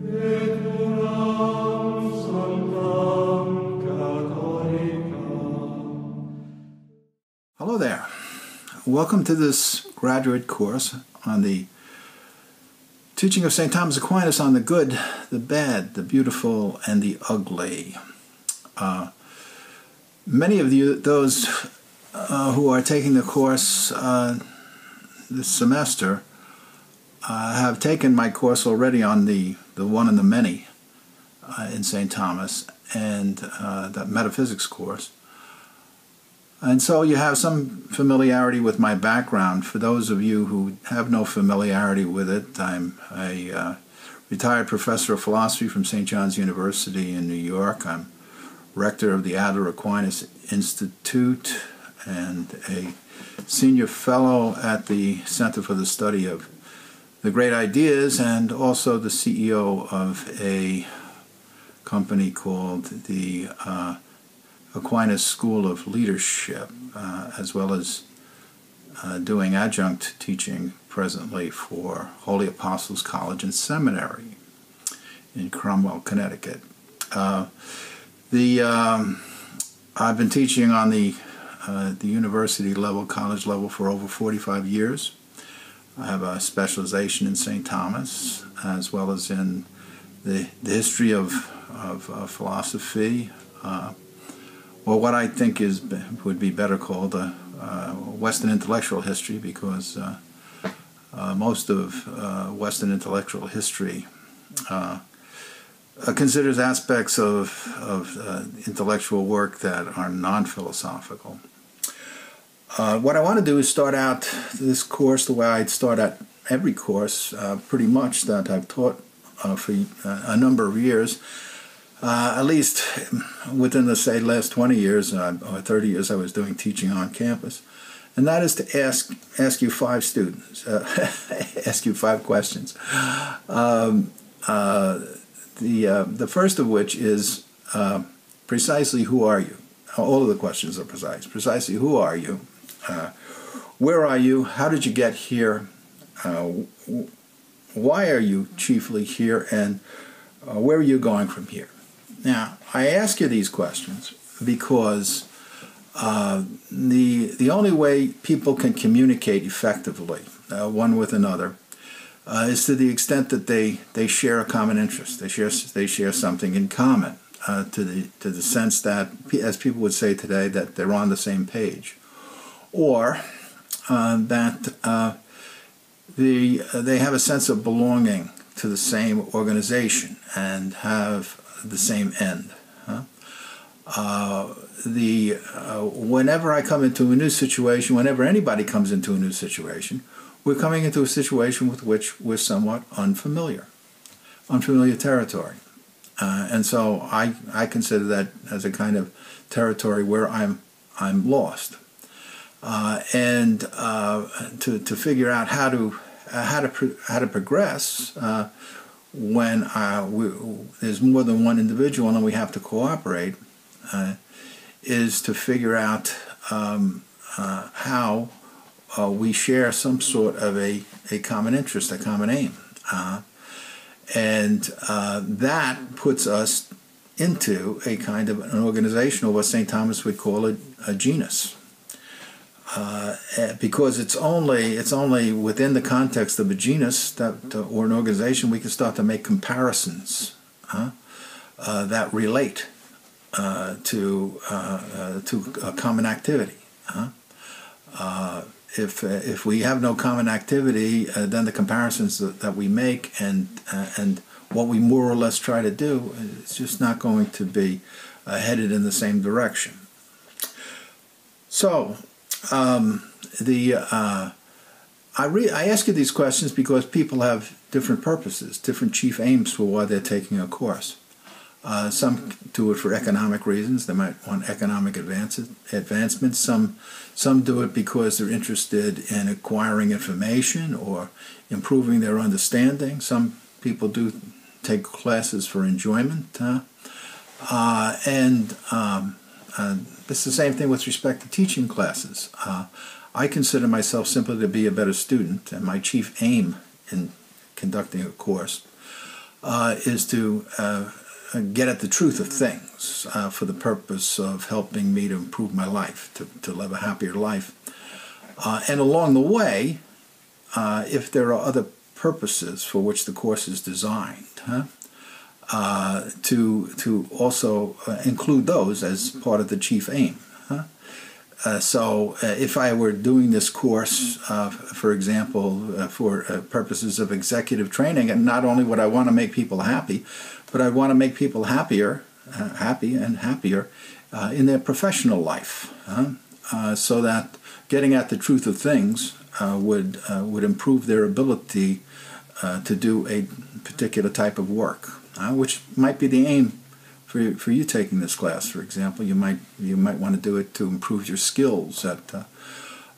Hello there. Welcome to this graduate course on the teaching of St. Thomas Aquinas on the good, the bad, the beautiful, and the ugly. Uh, many of you, those uh, who are taking the course uh, this semester, uh, have taken my course already on the, the one and the many uh, in St. Thomas and uh, that metaphysics course. And so you have some familiarity with my background. For those of you who have no familiarity with it, I'm a uh, retired professor of philosophy from St. John's University in New York. I'm rector of the Adler Aquinas Institute and a senior fellow at the Center for the Study of the Great Ideas and also the CEO of a company called the uh, Aquinas School of Leadership, uh, as well as uh, doing adjunct teaching presently for Holy Apostles College and Seminary in Cromwell, Connecticut. Uh, the um, I've been teaching on the uh, the university level, college level, for over 45 years. I have a specialization in St. Thomas, as well as in the, the history of, of uh, philosophy, uh, or what I think is would be better called a uh, Western intellectual history, because uh, uh, most of Western intellectual history considers aspects of, of intellectual work that are non-philosophical. Uh, what I want to do is start out this course the way I'd start out every course, uh, pretty much that I've taught uh, for a number of years. Uh, at least within the say last 20 years uh, or 30 years I was doing teaching on campus, and that is to ask ask you five students, uh, ask you five questions. Um, the the first of which is precisely who are you? All of the questions are precise. Precisely who are you? Uh, where are you? How did you get here? Uh, why are you chiefly here? And uh, where are you going from here? Now, I ask you these questions because uh, the the only way people can communicate effectively uh, one with another uh, is to the extent that they, they share a common interest. They share they share something in common. to the to the sense that, as people would say today, that they're on the same page or uh, that uh, the, they have a sense of belonging to the same organization and have the same end. Huh? Uh, the uh, whenever I come into a new situation, whenever anybody comes into a new situation, we're coming into a situation with which we're somewhat unfamiliar, unfamiliar territory, uh, and so I I consider that as a kind of territory where I'm I'm lost uh, and uh, to, to figure out how to uh, how to pro- how to progress uh, when uh, we, there's more than one individual and we have to cooperate uh, is to figure out um, how we share some sort of a, a common interest, a common aim, and that puts us into a kind of an organization, or what St. Thomas would call a, a genus uh, eh, because it's only it's only within the context of a genus that uh, or an organization we can start to make comparisons huh, uh, that relate uh, to uh, to a common activity. Huh? if if we have no common activity, then the comparisons that, that we make and and what we more or less try to do is just not going to be headed in the same direction. So um, the uh, I re- I ask you these questions because people have different purposes, different chief aims for why they're taking a course. Uh, some do it for economic reasons. They might want economic advances, advancements. Some some do it because they're interested in acquiring information or improving their understanding. Some people do take classes for enjoyment. Uh, uh, and um, it's the same thing with respect to teaching classes. Uh, I consider myself simply to be a better student, and my chief aim in conducting a course uh, is to uh, get at the truth of things uh, for the purpose of helping me to improve my life, to, to live a happier life. Uh, and along the way, if there are other purposes for which the course is designed, huh? Uh, to to also uh, include those as part of the chief aim. Huh? Uh, so, uh, if I were doing this course, uh, for example, uh, for purposes of executive training, and not only would I want to make people happy, but I want to make people happier, happy and happier in their professional life, so that getting at the truth of things would would improve their ability to do a particular type of work uh, which might be the aim for for you taking this class. For example, you might you might want to do it to improve your skills at uh,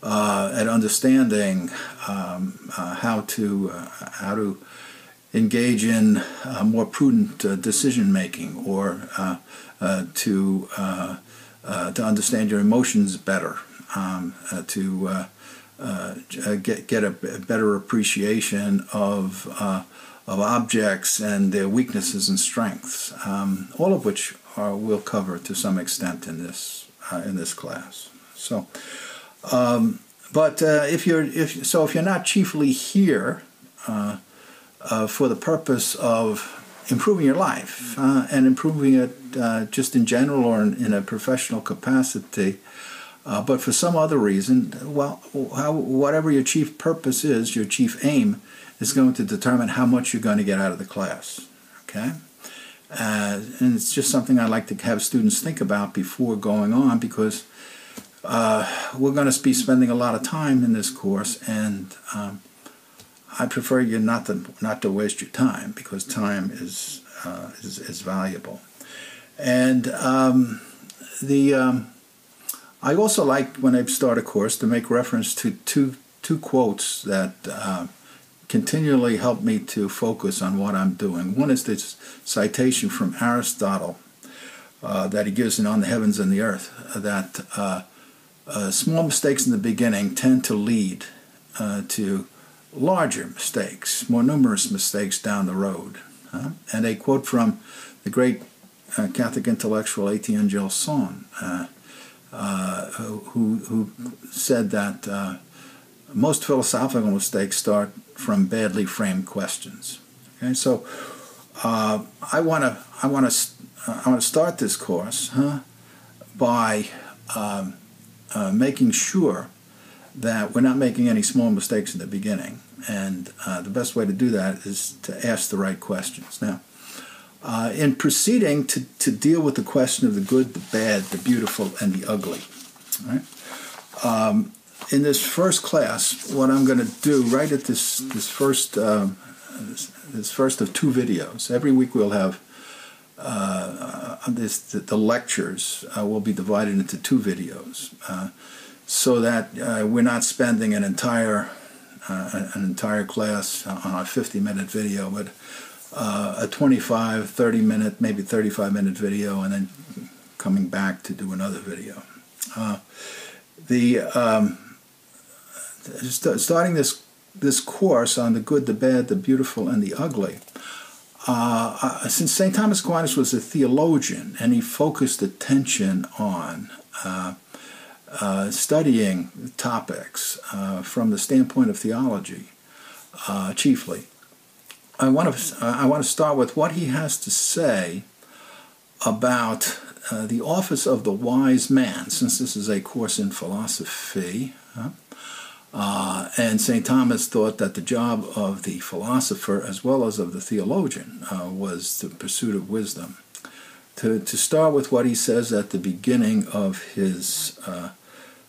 uh, at understanding um, uh, how to uh, how to engage in uh, more prudent decision making or to to understand your emotions better, um, to get get a better appreciation of of objects and their weaknesses and strengths, um, all of which are, we'll cover to some extent in this uh, in this class. So, um, but uh, if you're if so if you're not chiefly here uh, uh for the purpose of improving your life uh, and improving it uh, just in general or in, in a professional capacity. but for some other reason, well, how, whatever your chief purpose is, your chief aim, is going to determine how much you're going to get out of the class. Okay? Uh, and it's just something I like to have students think about before going on because uh, we're going to be spending a lot of time in this course, and um, I prefer you not to not to waste your time because time is uh, is, is, valuable. And um, the um, I also like when I start a course to make reference to two two quotes that uh, continually help me to focus on what I'm doing. One is this citation from Aristotle uh, that he gives in On the Heavens and the Earth that uh, uh, small mistakes in the beginning tend to lead uh, to larger mistakes, more numerous mistakes down the road. and a quote from the great uh, Catholic intellectual Etienne Gilson, uh, who, who said that most philosophical mistakes start from badly framed questions. Okay, so uh, I want to I want to I want to start this course huh, by um, uh, making sure that we're not making any small mistakes in the beginning, and uh, the best way to do that is to ask the right questions. Now, uh, in proceeding to, to deal with the question of the good, the bad, the beautiful, and the ugly, right? Um, in this first class, what I'm going to do right at this this first uh, this, first of two videos. Every week we'll have uh, this the, the lectures uh, will be divided into two videos, uh, so that uh, we're not spending an entire uh, an entire class on a 50 minute video, but a 25, 30 minute, maybe 35 minute video, and then coming back to do another video. the um, starting this this course on the good, the bad, the beautiful, and the ugly. Uh, uh, since St. Thomas Aquinas was a theologian and he focused attention on uh, uh studying topics uh, from the standpoint of theology, uh, chiefly, I want to I want to start with what he has to say about the office of the wise man, since this is a course in philosophy. Uh, and St. Thomas thought that the job of the philosopher as well as of the theologian uh, was the pursuit of wisdom. To, to start with what he says at the beginning of his, uh,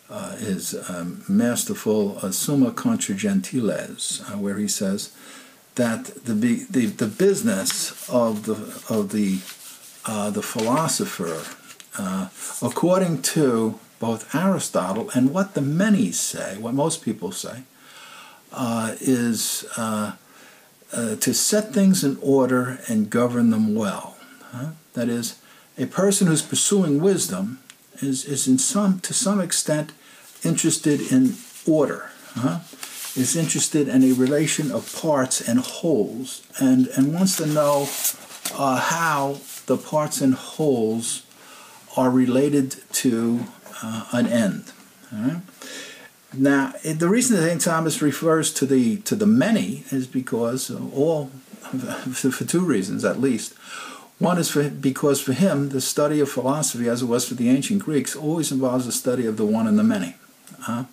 uh his um, masterful uh, Summa contra Gentiles, uh, where he says that the, the, the business of the, of the, the philosopher, according to both Aristotle and what the many say, what most people say, uh, is uh, uh, to set things in order and govern them well. Huh? That is, a person who's pursuing wisdom is, is in some, to some extent interested in order. Huh? is interested in a relation of parts and wholes and, and wants to know uh, how the parts and wholes are related to uh, an end. Now, the reason that St. Thomas refers to the to the many is because all, for two reasons at least. One is for, because for him, the study of philosophy, as it was for the ancient Greeks, always involves the study of the one and the many. Uh,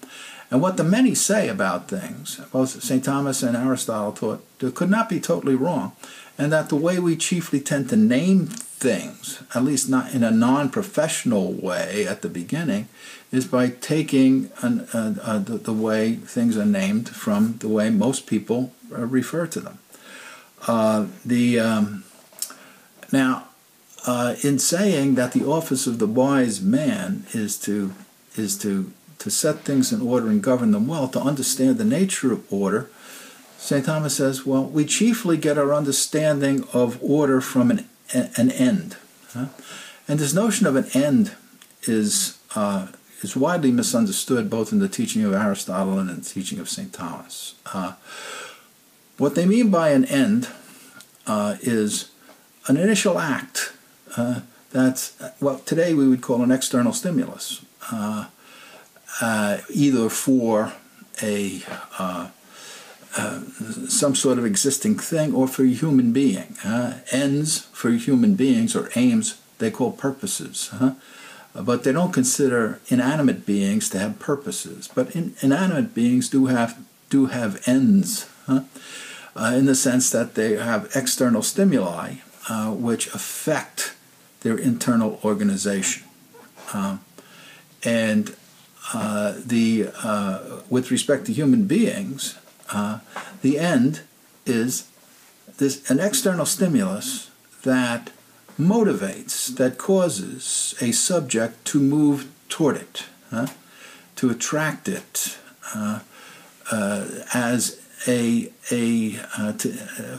and what the many say about things, both St. Thomas and Aristotle taught, could not be totally wrong, and that the way we chiefly tend to name things, at least not in a non professional way at the beginning, is by taking an, uh, uh, the, the, way things are named from the way most people uh, refer to them. Uh, the um, now, uh, in saying that the office of the wise man is to is to to set things in order and govern them well, to understand the nature of order, St. Thomas says, well, we chiefly get our understanding of order from an, an end. And this notion of an end is, uh, is widely misunderstood both in the teaching of Aristotle and in the teaching of St. Thomas. Uh, what they mean by an end uh, is an initial act uh, that's what today we would call an external stimulus, uh, uh, either for a uh, uh, some sort of existing thing or for a human being. ends for human beings or aims they call purposes. But they don't consider inanimate beings to have purposes. But in, inanimate beings do have do have ends, in the sense that they have external stimuli uh, which affect their internal organization. Um, and uh, the uh, with respect to human beings, uh, the end is this an external stimulus that motivates, that causes a subject to move toward it, huh? to attract it uh, uh, as a a, uh, to, uh,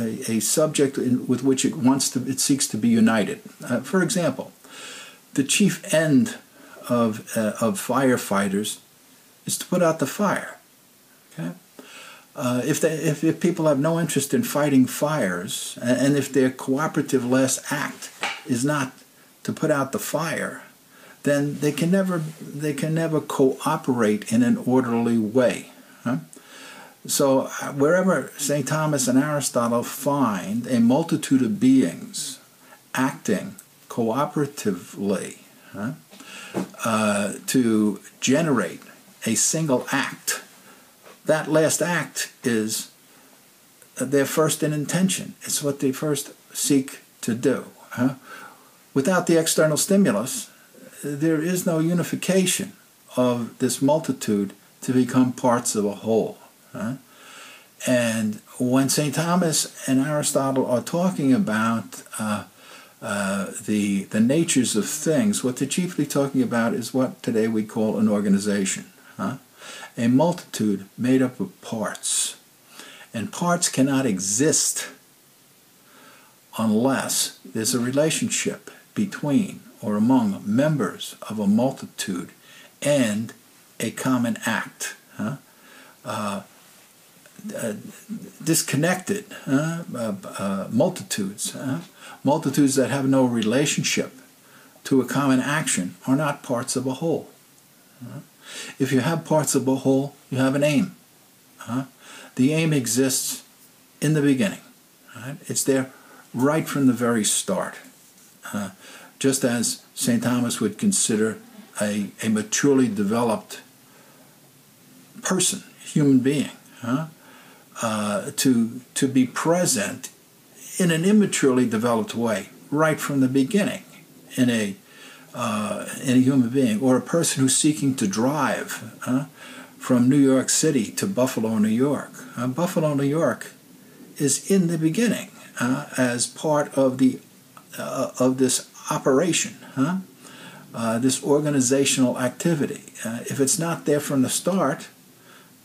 a, a subject in, with which it wants to it seeks to be united. Uh, for example, the chief end of uh, of firefighters is to put out the fire. Okay. Uh, if, they, if, if people have no interest in fighting fires, and, and if their cooperative last act is not to put out the fire, then they can never they can never cooperate in an orderly way. Huh? So, uh, wherever St. Thomas and Aristotle find a multitude of beings acting cooperatively huh, to generate a single act, that last act is their first in intention. It's what they first seek to do. Huh? Without the external stimulus, there is no unification of this multitude to become parts of a whole. Huh? And when St. Thomas and Aristotle are talking about uh, uh, the, the natures of things, what they're chiefly talking about is what today we call an organization. Huh? A multitude made up of parts. And parts cannot exist unless there's a relationship between or among members of a multitude and a common act. Huh? Uh, uh, disconnected uh, uh, multitudes, multitudes that have no relationship to a common action are not parts of a whole. If you have parts of a whole, you have an aim. The aim exists in the beginning. It's there right from the very start. just as St. Thomas would consider a, a maturely developed person, human being, huh? Uh, to to be present in an immaturely developed way right from the beginning in a uh, in a human being or a person who's seeking to drive uh, from New York City to Buffalo, New York. Uh, Buffalo, New York is in the beginning uh, as part of the uh, of this operation, huh? this organizational activity. if it's not there from the start,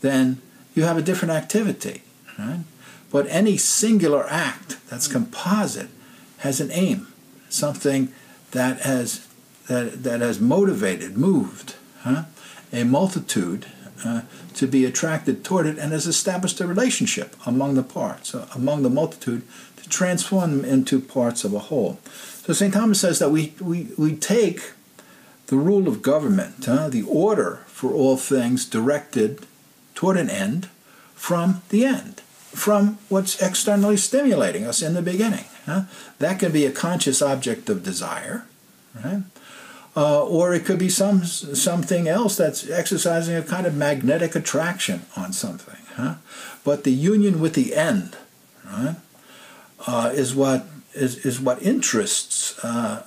then you have a different activity. Right? But any singular act that's composite has an aim, something that has that, that has motivated, moved huh? a multitude uh, to be attracted toward it and has established a relationship among the parts, uh, among the multitude, to transform them into parts of a whole. So St. Thomas says that we, we, we take the rule of government, uh, the order for all things directed toward an end from the end, from what's externally stimulating us in the beginning. Huh? That can be a conscious object of desire, right? Uh, or it could be some something else that's exercising a kind of magnetic attraction on something. Huh? But the union with the end, right, uh, is what is, is what interests uh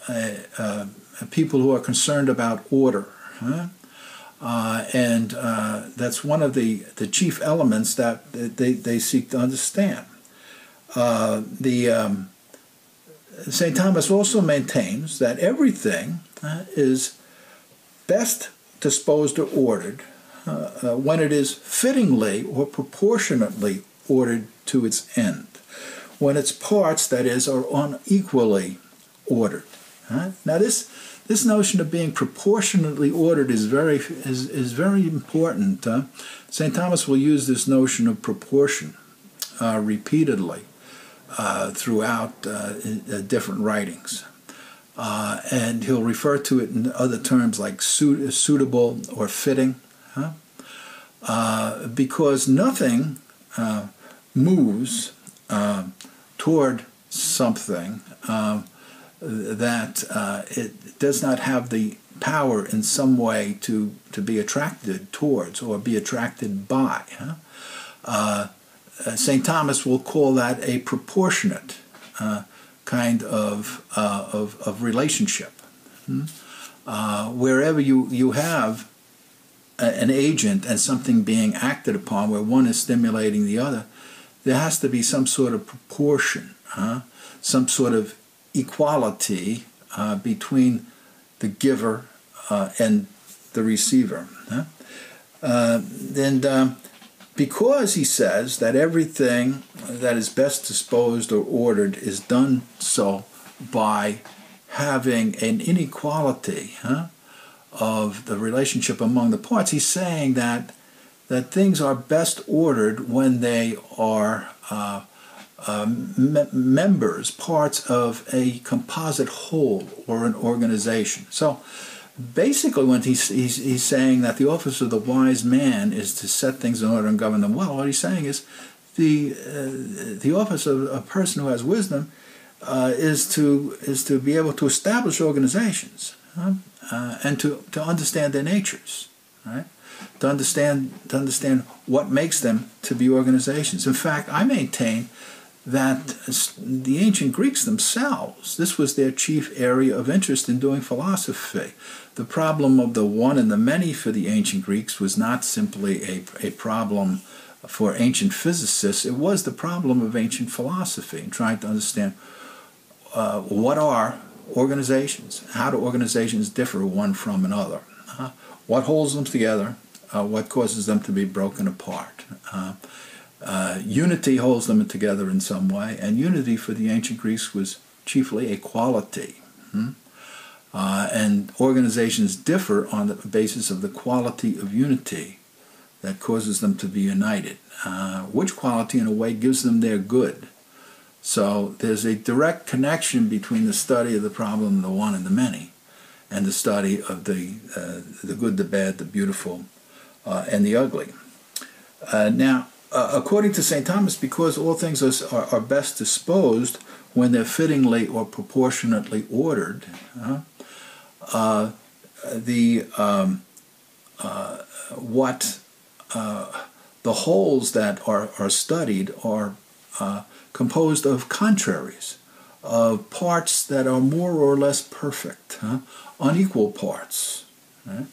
people who are concerned about order. Huh? Uh, and uh, that's one of the, the chief elements that they, they seek to understand. the um, St. Thomas also maintains that everything uh, is best disposed or ordered uh, uh, when it is fittingly or proportionately ordered to its end, when its parts, that is, are unequally ordered. Now, this this notion of being proportionately ordered is very is, is very important. St. Thomas will use this notion of proportion uh, repeatedly uh, throughout uh, different writings. Uh, and he'll refer to it in other terms like suit, suitable or fitting, huh? uh, because nothing uh, moves uh, toward something uh, that uh, it does not have the power in some way to, to be attracted towards or be attracted by. Huh? St. Thomas will call that a proportionate kind of, uh, of, of, relationship. Hmm? Uh, wherever you, you have a, an agent and something being acted upon where one is stimulating the other, there has to be some sort of proportion, huh? some sort of equality uh, between the giver uh, and the receiver. Uh, and um, because he says that everything that is best disposed or ordered is done so by having an inequality huh, of the relationship among the parts, he's saying that that things are best ordered when they are uh, me- members, parts of a composite whole or an organization. So basically when he's, he's, he's saying that the office of the wise man is to set things in order and govern them well, what he's saying is the, uh, the office of a person who has wisdom uh, is, to, is to be able to establish organizations uh, and to, to understand their natures, right? To understand, to understand what makes them to be organizations. In fact, I maintain that the ancient Greeks themselves, this was their chief area of interest in doing philosophy. The problem of the one and the many for the ancient Greeks was not simply a, a problem for ancient physicists, it was the problem of ancient philosophy and trying to understand uh, what are organizations? How do organizations differ one from another? Uh, what holds them together? Uh, what causes them to be broken apart? Uh, unity holds them together in some way, and unity for the ancient Greeks was chiefly a quality. Hmm? Uh, and organizations differ on the basis of the quality of unity that causes them to be united, uh, which quality, in a way, gives them their good. So there's a direct connection between the study of the problem, the one and the many, and the study of the, uh, the good, the bad, the beautiful, uh, and the ugly. Uh, now, uh, according to St. Thomas, because all things are, are, are, best disposed when they're fittingly or proportionately ordered, uh, uh, the um, uh, what uh, the wholes that are, are studied are composed of contraries, of parts that are more or less perfect, unequal parts. Right?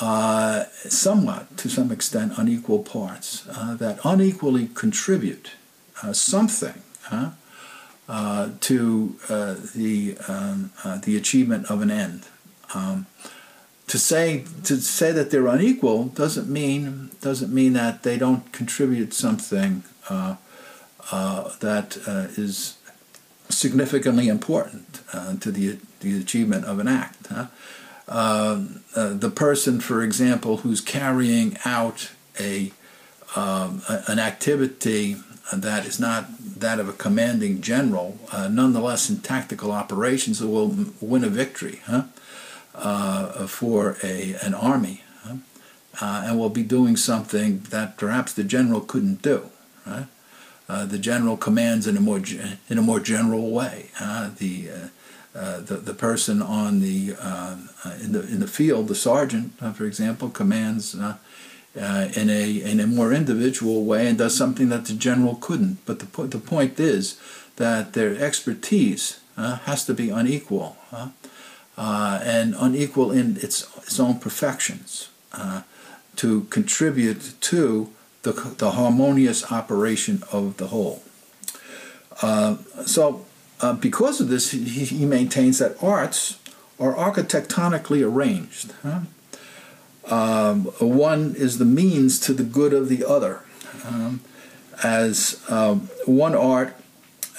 Uh, somewhat, to some extent, unequal parts uh, that unequally contribute uh, something uh, to uh, the um, the achievement of an end. Um, to say to say that they're unequal doesn't mean doesn't mean that they don't contribute something that is significantly important to the the achievement of an act. Huh? Uh, uh, the person, for example, who's carrying out a, um, an activity that is not that of a commanding general, uh, nonetheless in tactical operations will win a victory huh? Uh, for a, an army, huh? Uh, and will be doing something that perhaps the general couldn't do. Right? Uh, the general commands in a more in a more general way. the uh, the the person on the uh, in the in the field, the sergeant, uh, for example, commands uh, in a in a more individual way and does something that the general couldn't. But the po- the point is that their expertise uh, has to be unequal uh, and unequal in its its own perfections uh, to contribute to the the harmonious operation of the whole. Uh, so. Uh, because of this, he, he maintains that arts are architectonically arranged. Huh? Um, one is the means to the good of the other, um, as um, one art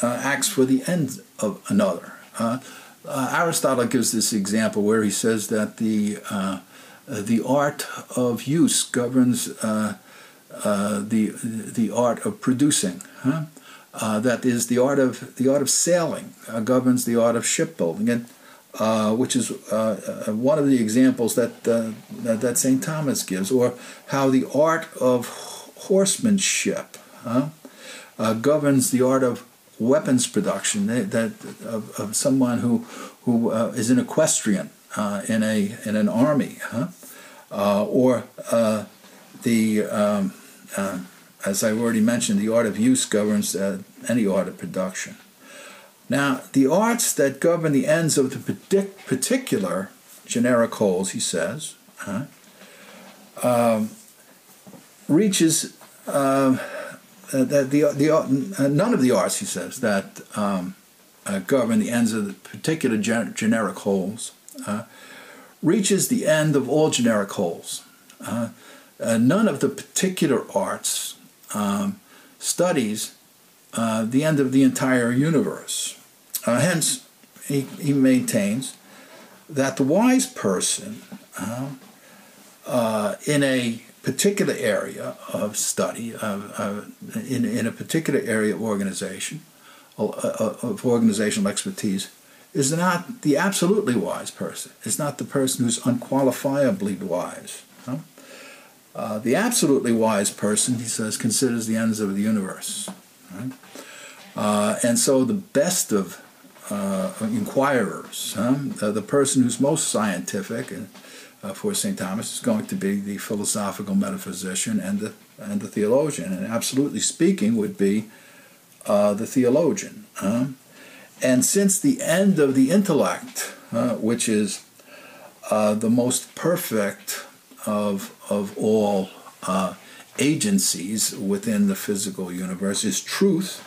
uh, acts for the end of another. Uh, Aristotle gives this example where he says that the uh, the art of use governs uh, uh, the the art of producing. Huh? That is the art of the art of sailing governs the art of shipbuilding and uh, which is uh, uh, one of the examples that, uh, that St. Thomas gives, or how the art of horsemanship uh, governs the art of weapons production that, that of, of, someone who who is an equestrian in a in an army, huh? or the um, as I've already mentioned, the art of use governs any art of production. Now, the arts that govern the ends of the particular generic wholes, he says, uh, um, reaches uh, that the, the uh, none of the arts, he says, that um, uh, govern the ends of the particular gen- generic wholes uh, reaches the end of all generic wholes. Uh, none of the particular arts um, studies uh, the end of the entire universe. Uh, hence, he, he maintains that the wise person uh, uh in a particular area of study, in, in a particular area of organization, uh, of organizational expertise, is not the absolutely wise person. It's not the person who's unqualifiably wise. Uh, the absolutely wise person, he says, considers the ends of the universe. Right? Uh, and so the best of uh, inquirers, huh? uh, the person who's most scientific uh, for St. Thomas is going to be the philosophical metaphysician and the, and the theologian, and absolutely speaking would be the theologian. Huh? And since the end of the intellect, which is the most perfect of, of all agencies within the physical universe, is truth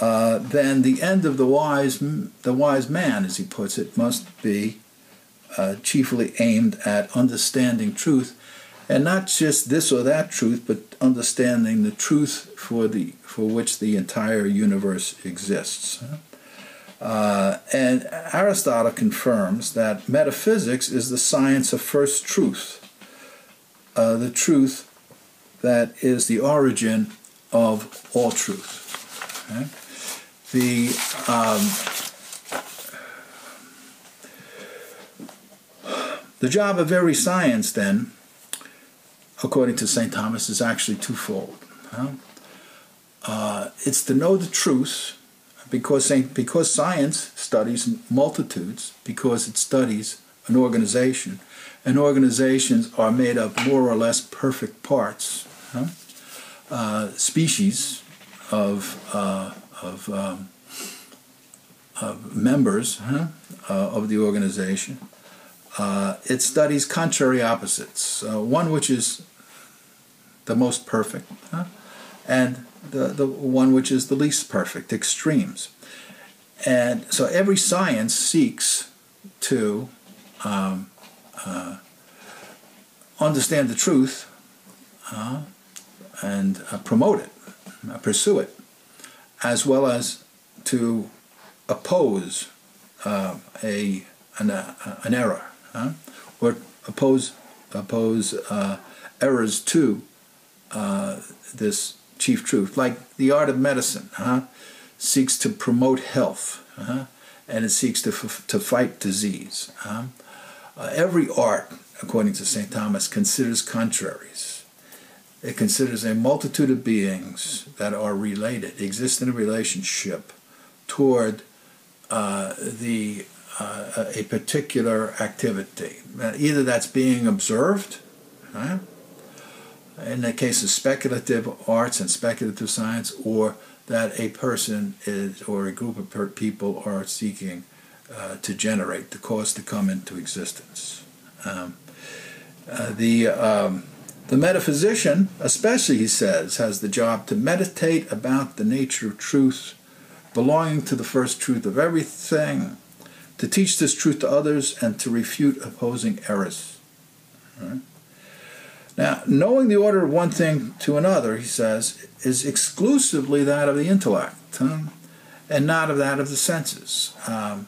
uh, then the end of the wise, the wise man, as he puts it, must be uh, chiefly aimed at understanding truth, and not just this or that truth, but understanding the truth for the for which the entire universe exists. Uh, and Aristotle confirms that metaphysics is the science of first truth, uh, the truth that is the origin of all truth. Okay? the um, the job of every science, then, according to St. Thomas, is actually twofold. Huh? Uh, it's to know the truth, because because science studies multitudes, because it studies an organization, and organizations are made of more or less perfect parts, huh? uh, species of uh, of, um, of members huh, uh, of the organization. Uh, it studies contrary opposites, uh, one which is the most perfect, huh, and the, the one which is the least perfect, extremes. And so every science seeks to um, uh, understand the truth uh, and uh, promote it, pursue it as well as to oppose uh, a an, uh, an error. or oppose oppose uh, errors to uh, this chief truth. Like the art of medicine seeks to promote health, and it seeks to to fight disease. Uh, every art, according to St. Thomas, considers contraries. It considers a multitude of beings that are related, exist in a relationship toward uh, the uh, a particular activity. Either that's being observed, right? in the case of speculative arts and speculative science, or that a person is or a group of people are seeking uh, to generate, to cause to come into existence. Um, uh, the um, the metaphysician, especially, he says, has the job to meditate about the nature of truth, belonging to the first truth of everything, to teach this truth to others, and to refute opposing errors. Right? Now, knowing the order of one thing to another, he says, is exclusively that of the intellect, huh? and not of that of the senses. Um,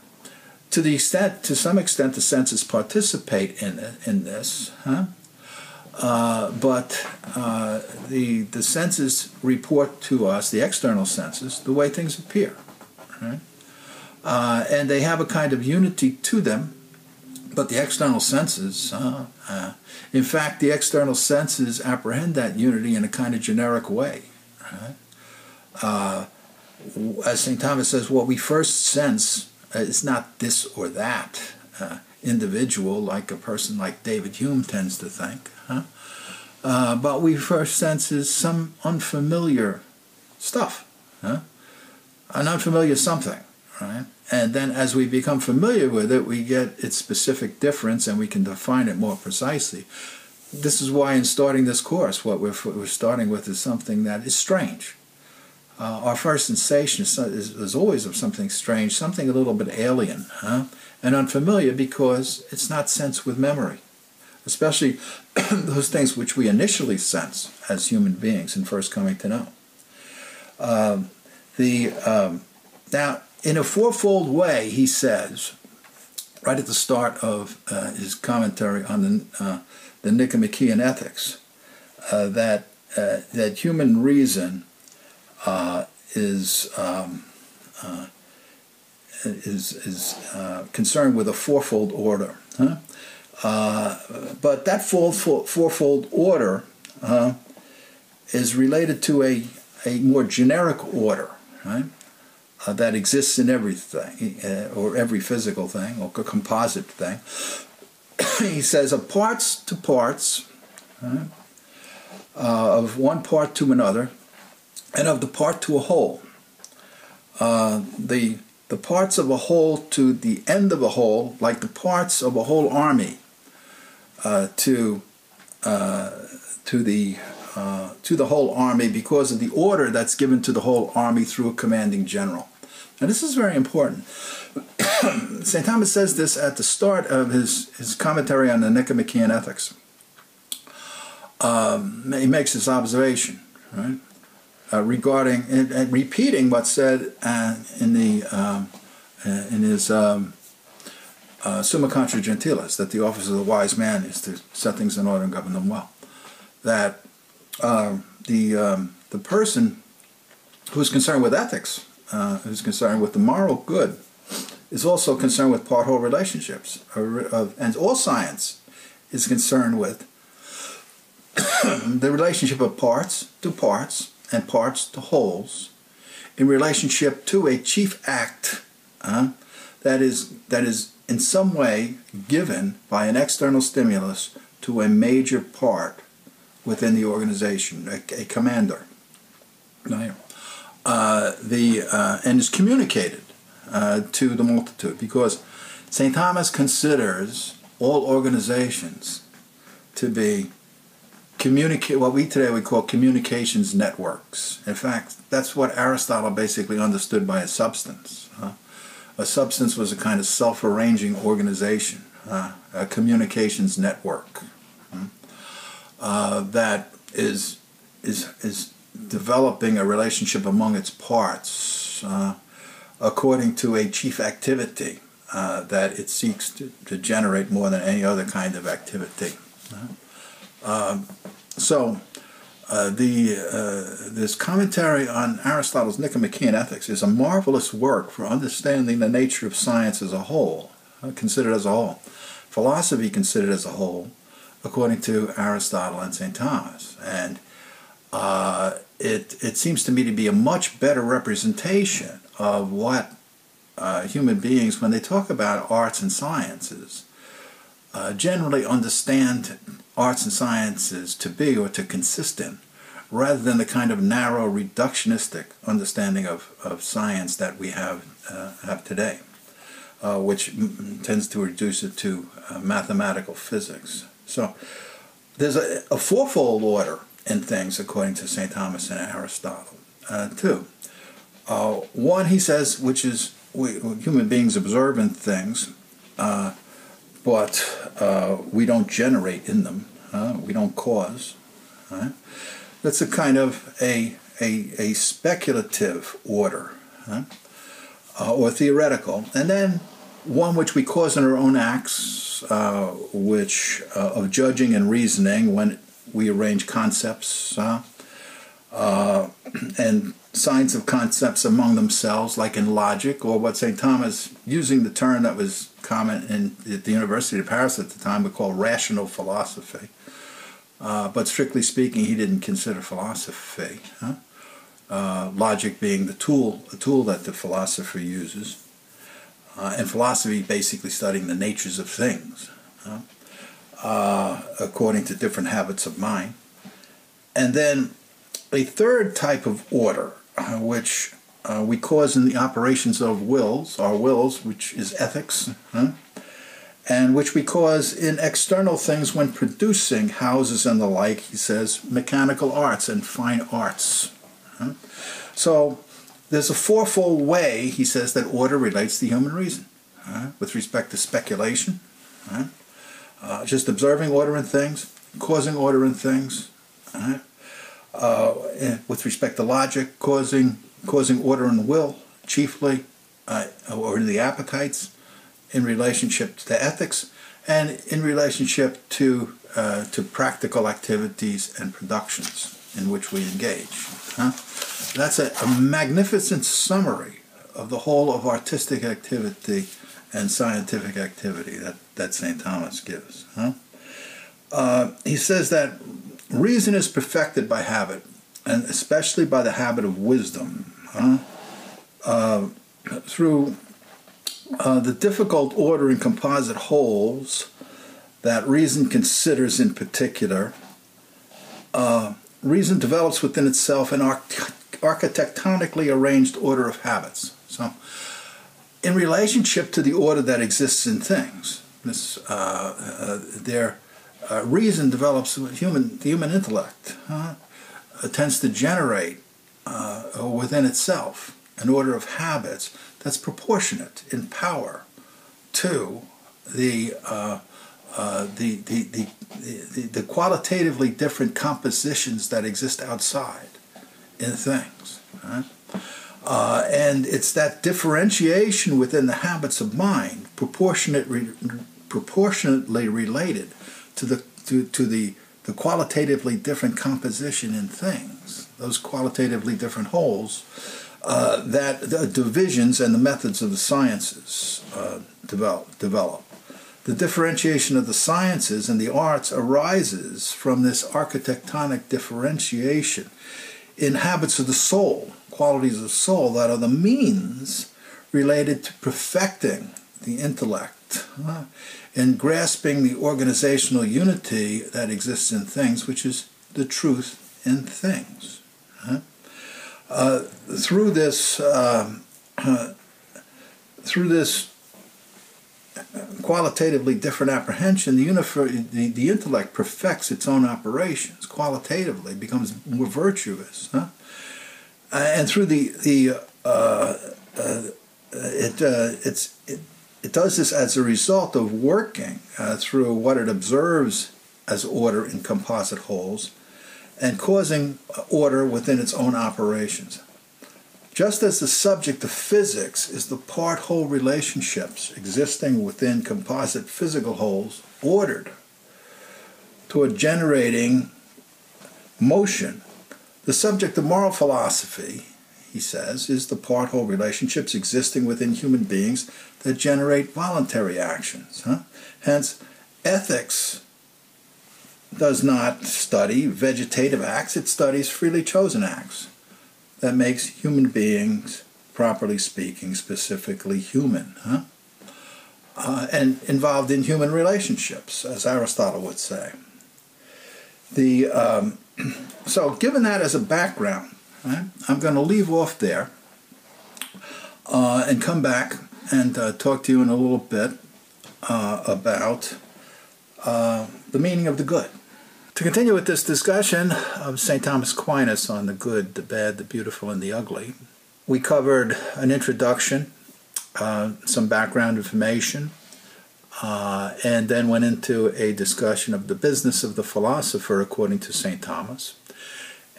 to the extent, to some extent, the senses participate in in this, huh? Uh, but uh, the the senses report to us, the external senses, the way things appear, right? Uh, and they have a kind of unity to them. But the external senses, uh, uh, in fact, the external senses apprehend that unity in a kind of generic way. Right? Uh, as St. Thomas says, what we first sense is not this or that individual, like a person like David Hume tends to think. Huh? Uh, but we first sense is some unfamiliar stuff, huh? an unfamiliar something, right? And then as we become familiar with it, we get its specific difference and we can define it more precisely. This is why in starting this course, what we're, we're starting with is something that is strange. Uh, our first sensation is, is, is, always of something strange, something a little bit alien huh? and unfamiliar because it's not sensed with memory especially those things which we initially sense as human beings in first coming to know. Um, the um, now, in a fourfold way, he says, right at the start of uh, his commentary on the uh, the Nicomachean Ethics, uh, that uh, that human reason uh, is. Um, uh, is is concerned with a fourfold order. Huh? Uh, but that four, four, fourfold order uh, is related to a, a more generic order, right? Uh, that exists in everything, uh, or every physical thing, or composite thing. he says of parts to parts, right? Uh, of one part to another, and of the part to a whole. the the parts of a whole to the end of a whole, like the parts of a whole army, uh, to uh, to the uh, to the whole army because of the order that's given to the whole army through a commanding general. Now this is very important. St. Thomas says this at the start of his, his commentary on the Nicomachean Ethics. Um, he makes this observation, right, uh, regarding and, and, repeating what's said uh, in the um, in his um, uh, summa contra gentiles, that the office of the wise man is to set things in order and govern them well. That uh, the um, the person who's concerned with ethics, uh, who's concerned with the moral good, is also concerned with part-whole relationships, and all science is concerned with the relationship of parts to parts and parts to wholes in relationship to a chief act uh, that is that is in some way given by an external stimulus to a major part within the organization, a, a commander. Uh, the uh, and is communicated uh, to the multitude because St. Thomas considers all organizations to be communicate what we today would call communications networks. In fact, that's what Aristotle basically understood by a substance. Huh? a substance was a kind of self-arranging organization, uh, a communications network hmm, uh, that is is is developing a relationship among its parts uh, according to a chief activity uh, that it seeks to, to, generate more than any other kind of activity. Um, so, uh, the uh, this commentary on Aristotle's Nicomachean Ethics is a marvelous work for understanding the nature of science as a whole, uh, considered as a whole, philosophy considered as a whole, according to Aristotle and St. Thomas, and uh, it it seems to me to be a much better representation of what uh, human beings, when they talk about arts and sciences, uh, generally understand arts and sciences to be or to consist in, rather than the kind of narrow reductionistic understanding of, of science that we have, uh, have today, uh, which tends to reduce it to uh, mathematical physics. So there's a, a, fourfold order in things, according to St. Thomas and Aristotle, uh, too. Uh, one, he says, which is we, human beings observe in things, uh, but uh, we don't generate in them. Uh, we don't cause. That's a kind of a, a, a speculative order uh, or theoretical. And then one which we cause in our own acts, uh, which uh, of judging and reasoning when we arrange concepts uh, and signs of concepts among themselves, like in logic, or what St. Thomas, using the term that was common in at the University of Paris at the time, would call rational philosophy. Uh, but strictly speaking, he didn't consider philosophy. Huh? Uh, logic being the tool, a tool that the philosopher uses, uh, and philosophy basically studying the natures of things, huh? Uh, according to different habits of mind. And then a third type of order uh, which uh, we cause in the operations of wills, our wills, which is ethics, huh? and which we cause in external things when producing houses and the like, he says, mechanical arts and fine arts. Huh? So there's a fourfold way, he says, that order relates to human reason. Huh? With respect to speculation, uh, just observing order in things, causing order in things, uh, eh, with respect to logic, causing causing order in the will, chiefly, uh, or the appetites, in relationship to ethics, and in relationship to uh, to practical activities and productions in which we engage. Huh? That's a, a, magnificent summary of the whole of artistic activity and scientific activity that, that St. Thomas gives. Huh? Uh, he says that Reason is perfected by habit, and especially by the habit of wisdom. Huh? Uh, through uh, the difficult ordering composite wholes that reason considers in particular, uh, reason develops within itself an arch- architectonically arranged order of habits. So, in relationship to the order that exists in things, this, uh, uh, there uh, reason develops human the human intellect uh, tends to generate uh, within itself an order of habits that's proportionate in power to the uh, uh, the, the, the, the, the qualitatively different compositions that exist outside in things. Right? Uh, and it's that differentiation within the habits of mind, proportionate re, proportionately related to the to, to the the qualitatively different composition in things, those qualitatively different wholes, uh, that the divisions and the methods of the sciences uh, develop, develop. The differentiation of the sciences and the arts arises from this architectonic differentiation in habits of the soul, qualities of soul that are the means related to perfecting the intellect. Uh, in grasping the organizational unity that exists in things, which is the truth in things. Uh, through this, uh, uh, through this qualitatively different apprehension, the, the, the intellect perfects its own operations qualitatively, becomes more virtuous. Huh? and through the the uh, uh, it it's it, it does this as a result of working uh, through what it observes as order in composite wholes and causing order within its own operations. Just as the subject of physics is the part whole relationships existing within composite physical wholes ordered toward generating motion, the subject of moral philosophy, he says, is the part whole relationships existing within human beings that generate voluntary actions. Huh? Hence, ethics does not study vegetative acts, it studies freely chosen acts that makes human beings, properly speaking, specifically human, huh? Uh, and involved in human relationships, as Aristotle would say. The um, so, given that as a background, right, I'm going to leave off there uh, and come back and uh, talk to you in a little bit uh, about uh, the meaning of the good. To continue with this discussion of St. Thomas Aquinas on the good, the bad, the beautiful, and the ugly, we covered an introduction, uh, some background information, uh, and then went into a discussion of the business of the philosopher according to St. Thomas.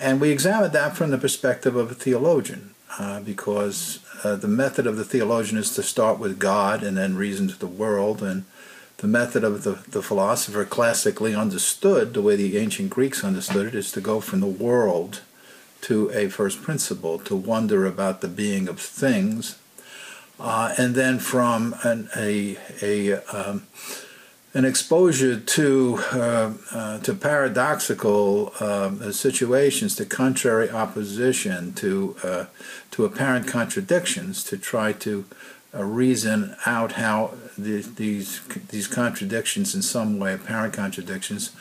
And we examined that from the perspective of a theologian, uh, because uh, the method of the theologian is to start with God and then reason to the world. And the method of the, the philosopher classically understood, the way the ancient Greeks understood it, is to go from the world to a first principle, to wonder about the being of things, uh, and then from an, a, a, um, an exposure to, uh, uh, to paradoxical um, situations, to contrary opposition, to, uh, to apparent contradictions, to try to uh, reason out how the, these these contradictions, in some way, apparent contradictions,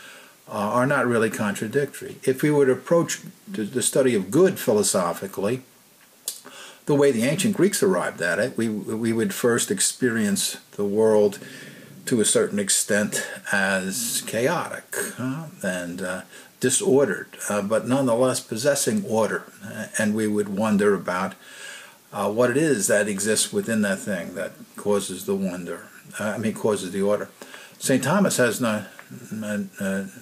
uh, are not really contradictory. If we would approach the, the study of good philosophically, the way the ancient Greeks arrived at it, we we would first experience the world to a certain extent as chaotic uh, and uh, disordered, uh, but nonetheless possessing order, and we would wonder about uh, what it is that exists within that thing that causes the wonder. Uh, I mean, causes the order. St. Thomas has no,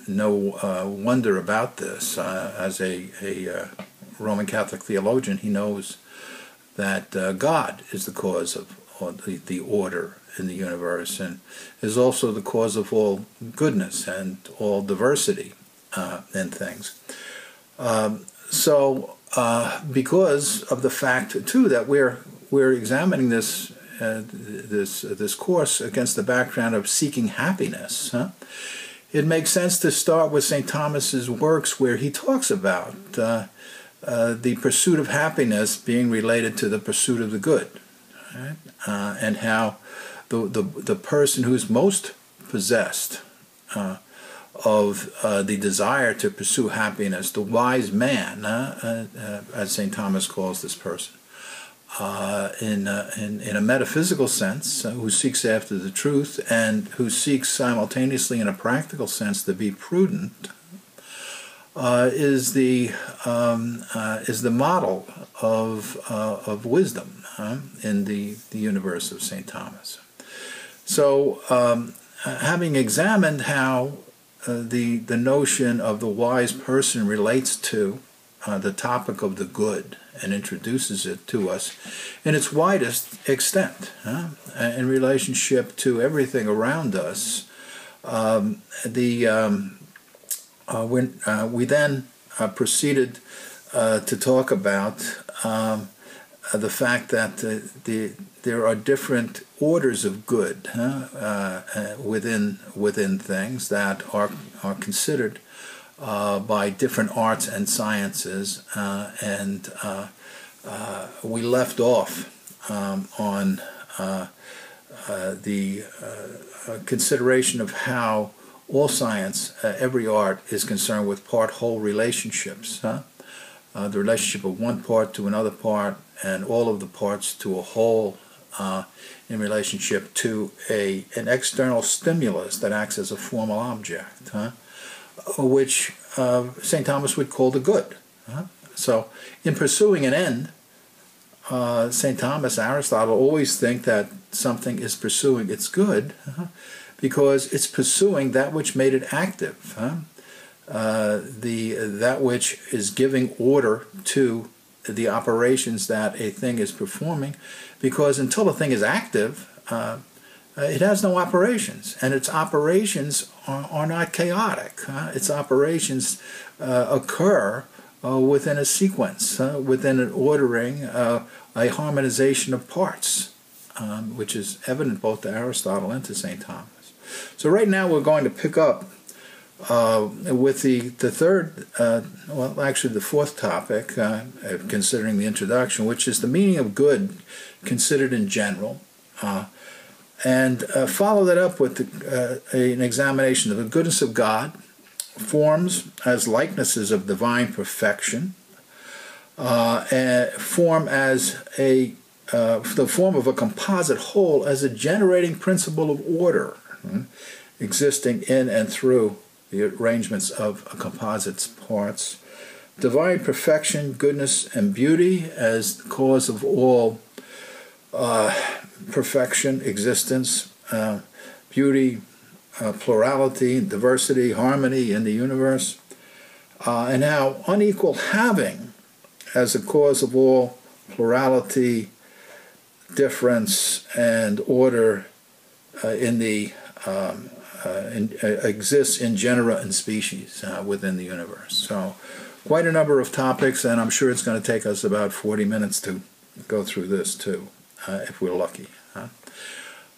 no wonder about this. As a, a Roman Catholic theologian, he knows that God is the cause of the, the order in the universe and is also the cause of all goodness and all diversity in things. Um, so uh, because of the fact too that we're we're examining this uh, this uh, this course against the background of seeking happiness. Huh? It makes sense to start with St. Thomas's works where he talks about uh, uh, the pursuit of happiness being related to the pursuit of the good, right? Uh, and how the, the the person who's most possessed of uh, the desire to pursue happiness, the wise man, uh, uh, as St. Thomas calls this person, uh, in, uh, in, in, a metaphysical sense, uh, who seeks after the truth and who seeks simultaneously in a practical sense to be prudent, is, the, um, is the model of, of wisdom in the, the universe of St. Thomas. So, um, having examined how uh, the the notion of the wise person relates to uh, the topic of the good and introduces it to us in its widest extent huh? in relationship to everything around us. Um, the um, uh, when uh, we then uh, proceeded to talk about um, the fact that the there are different orders of good huh, uh, uh, within within things that are are considered uh, by different arts and sciences, uh, and uh, uh, we left off um, on the consideration of how all science, every art, is concerned with part-whole relationships. Huh? the relationship of one part to another part, and all of the parts to a whole uh, in relationship to a an external stimulus that acts as a formal object, huh? which uh, St. Thomas would call the good. Huh? So, in pursuing an end, uh, St. Thomas, Aristotle always think that something is pursuing its good uh, because it's pursuing that which made it active, uh, the that which is giving order to the operations that a thing is performing, because until a thing is active, uh, uh, it has no operations, and its operations are, are not chaotic. Uh, its operations uh, occur uh, within a sequence, within an ordering, a harmonization of parts, um, which is evident both to Aristotle and to St. Thomas. So right now we're going to pick up uh, with the, the third, uh, well, actually the fourth topic, uh, considering the introduction, which is the meaning of good considered in general, and follow that up with the, an examination of the goodness of God, forms as likenesses of divine perfection, form as a uh, the form of a composite whole as a generating principle of order hmm, existing in and through the arrangements of a composite's parts. Divine perfection, goodness, and beauty as the cause of all uh, perfection, existence, uh, beauty, uh, plurality, diversity, harmony in the universe, uh, and how unequal having as a cause of all plurality, difference, and order uh, in the um, in, uh, exists in genera and species uh, within the universe. So, quite a number of topics, and I'm sure it's going to take us about 40 minutes to go through this too, uh, if we're lucky.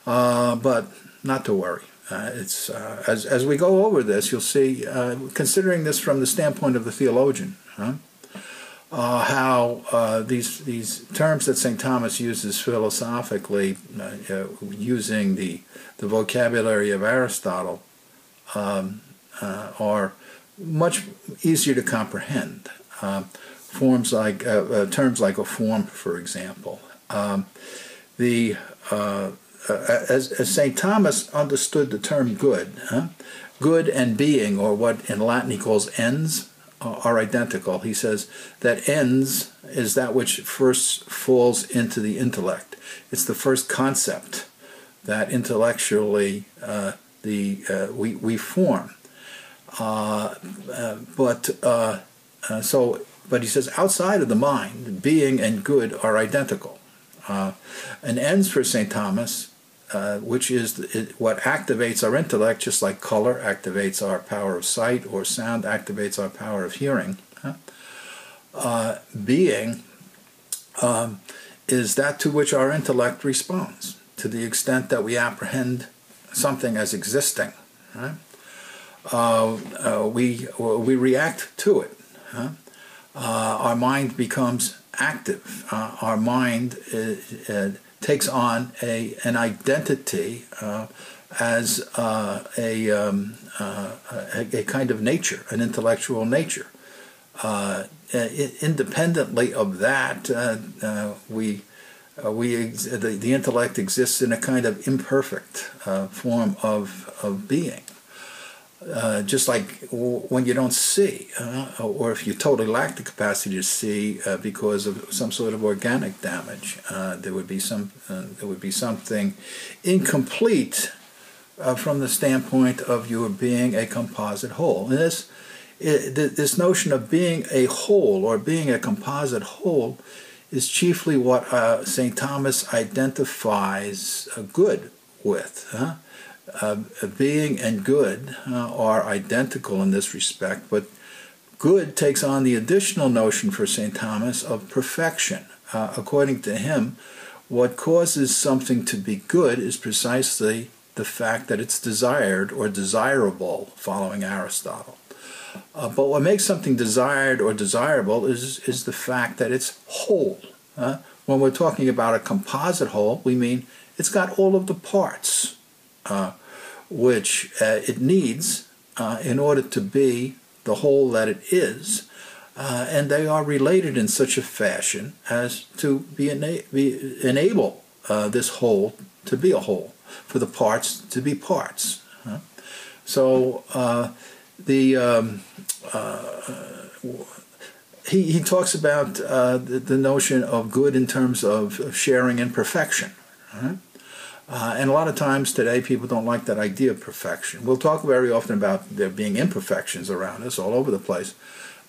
Uh, but not to worry. Uh, it's as as we go over this, you'll see. considering this from the standpoint of the theologian, uh, how uh, these these terms that St. Thomas uses philosophically, uh, using the the vocabulary of Aristotle, um, uh, are much easier to comprehend. Um, forms like uh, terms like a form, for example. Um, the as, as St. Thomas understood the term good, huh? good and being, or what in Latin he calls ens, are identical. He says that ens is that which first falls into the intellect. It's the first concept that intellectually uh, the uh, we we form. Uh, uh but uh, uh, so, but he says outside of the mind, being and good are identical. and ens for Saint Thomas uh, which is what activates our intellect, just like color activates our power of sight or sound activates our power of hearing. Uh, being um, is that to which our intellect responds, to the extent that we apprehend something as existing. Right? Uh, uh we, we react to it. Huh? Uh, our mind becomes active. our mind takes on a an identity uh, as uh, a, um, uh, a, a kind of nature, an intellectual nature. Uh, independently of that, uh, uh, we we the, the intellect exists in a kind of imperfect form of of being. Uh, just like when you don't see, uh, or if you totally lack the capacity to see uh, because of some sort of organic damage, uh, there would be some uh, there would be something incomplete from the standpoint of your being a composite whole. And this this notion of being a whole or being a composite whole is chiefly what St. Thomas identifies good with. Huh? Uh, being and good uh, are identical in this respect, but good takes on the additional notion for St. Thomas of perfection. Uh, according to him, what causes something to be good is precisely the fact that it's desired or desirable, following Aristotle. Uh, but what makes something desired or desirable is, is the fact that it's whole. Uh, when we're talking about a composite whole, we mean it's got all of the parts which uh, it needs uh, in order to be the whole that it is. Uh, and they are related in such a fashion as to be, ena- be enable uh, this whole to be a whole, for the parts to be parts. Huh? So uh, the um, he, he talks about the, the, notion of good in terms of sharing and perfection. Uh, and a lot of times today, people don't like that idea of perfection. We'll talk very often about there being imperfections around us all over the place.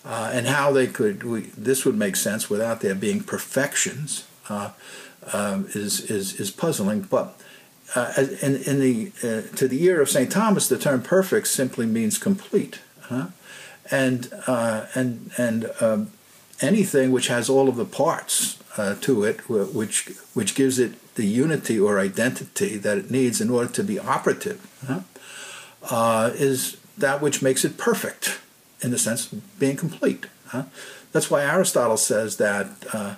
uh, and how they could. We, this would make sense without there being perfections. Uh, um, is is is puzzling, but. Uh, in, in the uh, to the ear of Saint Thomas, the term "perfect" simply means complete, huh? and uh, and and um, anything which has all of the parts uh, to it, which which gives it the unity or identity that it needs in order to be operative, huh? uh, is that which makes it perfect, in the sense of being complete. Huh? That's why Aristotle says that uh,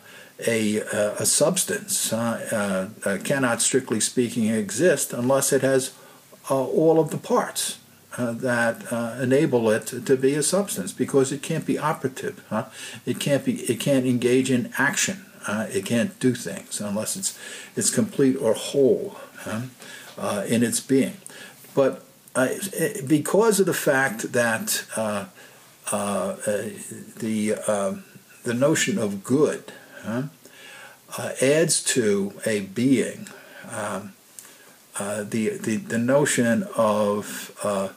a, a substance uh, uh, cannot, strictly speaking, exist unless it has uh, all of the parts. Uh, that uh, enable it to be a substance because it can't be operative. Huh? It can't be. It can't engage in action. Uh, it can't do things unless it's it's complete or whole huh? in its being. But because of the fact that the the notion of good huh, adds to a being. Um, uh, the, the the notion of uh,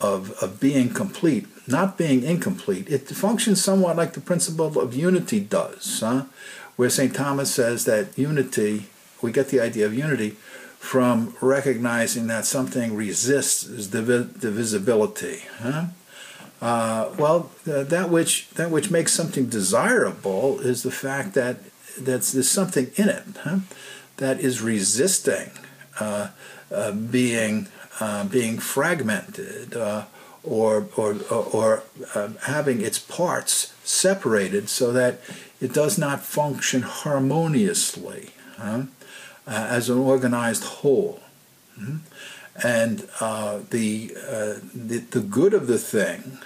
of, of being complete, not being incomplete. It functions somewhat like the principle of unity does, huh? Where St. Thomas says that unity, we get the idea of unity from recognizing that something resists divisibility. Huh? Uh, well, uh, that which that which makes something desirable is the fact that that's, there's something in it huh? that is resisting uh, uh being uh, being fragmented or, or, or uh, having its parts separated so that it does not function harmoniously uh, as an organized whole. Mm-hmm. And uh, the, the, the good of the thing,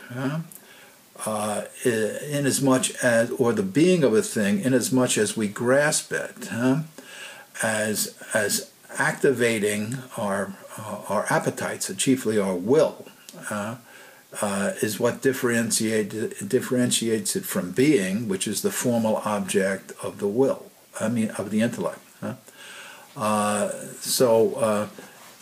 uh, in as much as, or the being of a thing, in as much as we grasp it, as as activating our uh, our appetites, chiefly our will, uh, uh, is what differentiate, differentiates it from being, which is the formal object of the will, I mean, of the intellect. Huh? Uh, so, uh,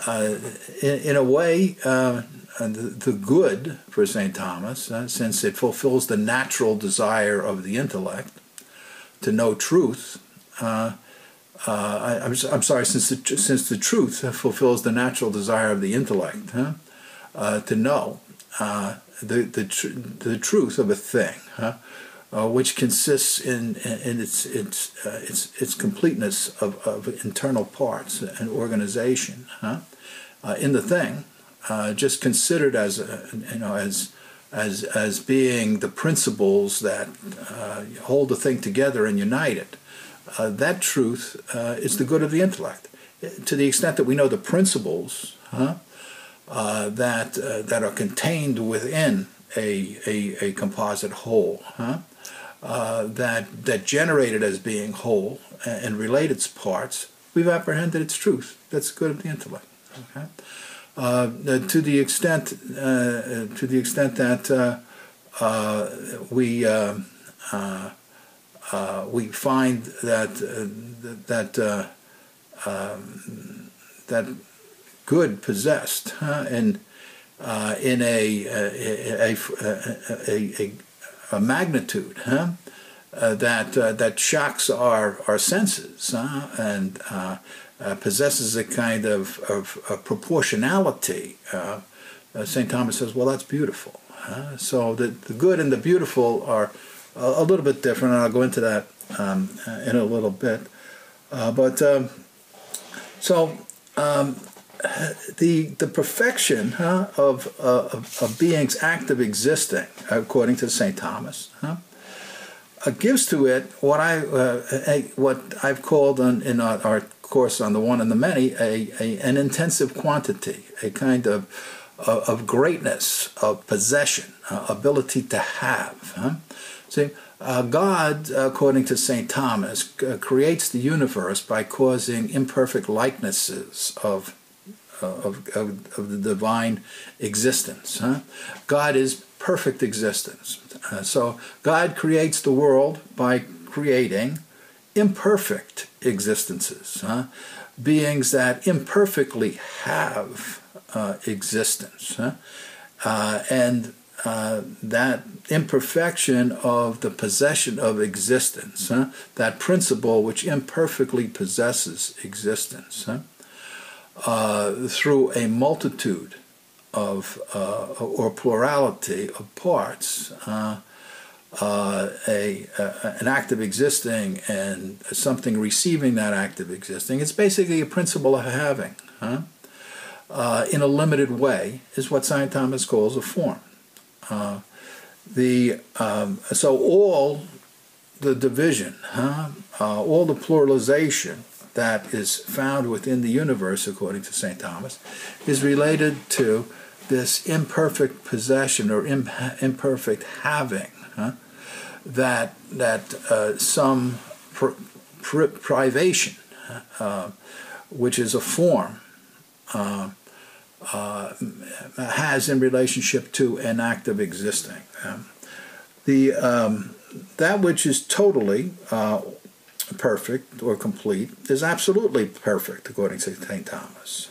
uh, in, in, a way, the, the, good for St. Thomas, since it fulfills the natural desire of the intellect to know truth, uh, I, am sorry, since the, since the truth fulfills the natural desire of the intellect huh? uh, to know uh, the, the, tr- the truth of a thing, huh? Uh, which consists in, in its, its, uh, its, its completeness of, of internal parts and organization huh? Uh, in the thing, just considered as, a, you know, as, as, as being the principles that hold the thing together and unite it uh, that truth uh, is the good of the intellect. To the extent that we know the principles huh, uh, that, uh, that are contained within a, a, a composite whole, huh, uh, that, that generate it as being whole and, and relate its parts, we've apprehended its truth. That's good of the intellect. Okay? Uh, to the extent uh, to the extent that uh, we uh, we find that uh, that uh, um, that good possessed huh? and uh, in a a, a, a, a, magnitude huh? Uh, that that shocks our our senses huh? and possesses a kind of, of, of proportionality. St. Thomas says, well, that's beautiful. Huh? So the, the good and the beautiful are a, little bit different, and I'll go into that um, in a little bit. Uh, but um, so um, the the perfection huh, of, uh, of, being's act of existing, according to Saint Thomas, huh, uh, gives to it what I uh, what I've called on, in our, our, course on the one and the many a, a an intensive quantity, a kind of of greatness, of possession, uh, ability to have. Huh? See, uh, God, according to St. Thomas, uh, creates the universe by causing imperfect likenesses of, uh, of, of, of, the divine existence. Huh? God is perfect existence. Uh, so God creates the world by creating imperfect existences, huh? beings that imperfectly have uh, existence. Huh? Uh, and uh, that imperfection of the possession of existence, that principle which imperfectly possesses existence? Uh, through a multitude of uh, or plurality of parts, uh, uh, a, an act of existing and something receiving that act of existing. It's basically a principle of having, huh? Uh, in a limited way, is what St. Thomas calls a form. The um, so all the division, huh? Uh, all the pluralization that is found within the universe, according to St. Thomas, is related to this imperfect possession or imperfect having huh? that that uh, some pr- pr- privation, uh, which is a form, uh, uh, has in relationship to an act of existing. Um, the um, that which is totally uh, perfect or complete is absolutely perfect according to St. Thomas.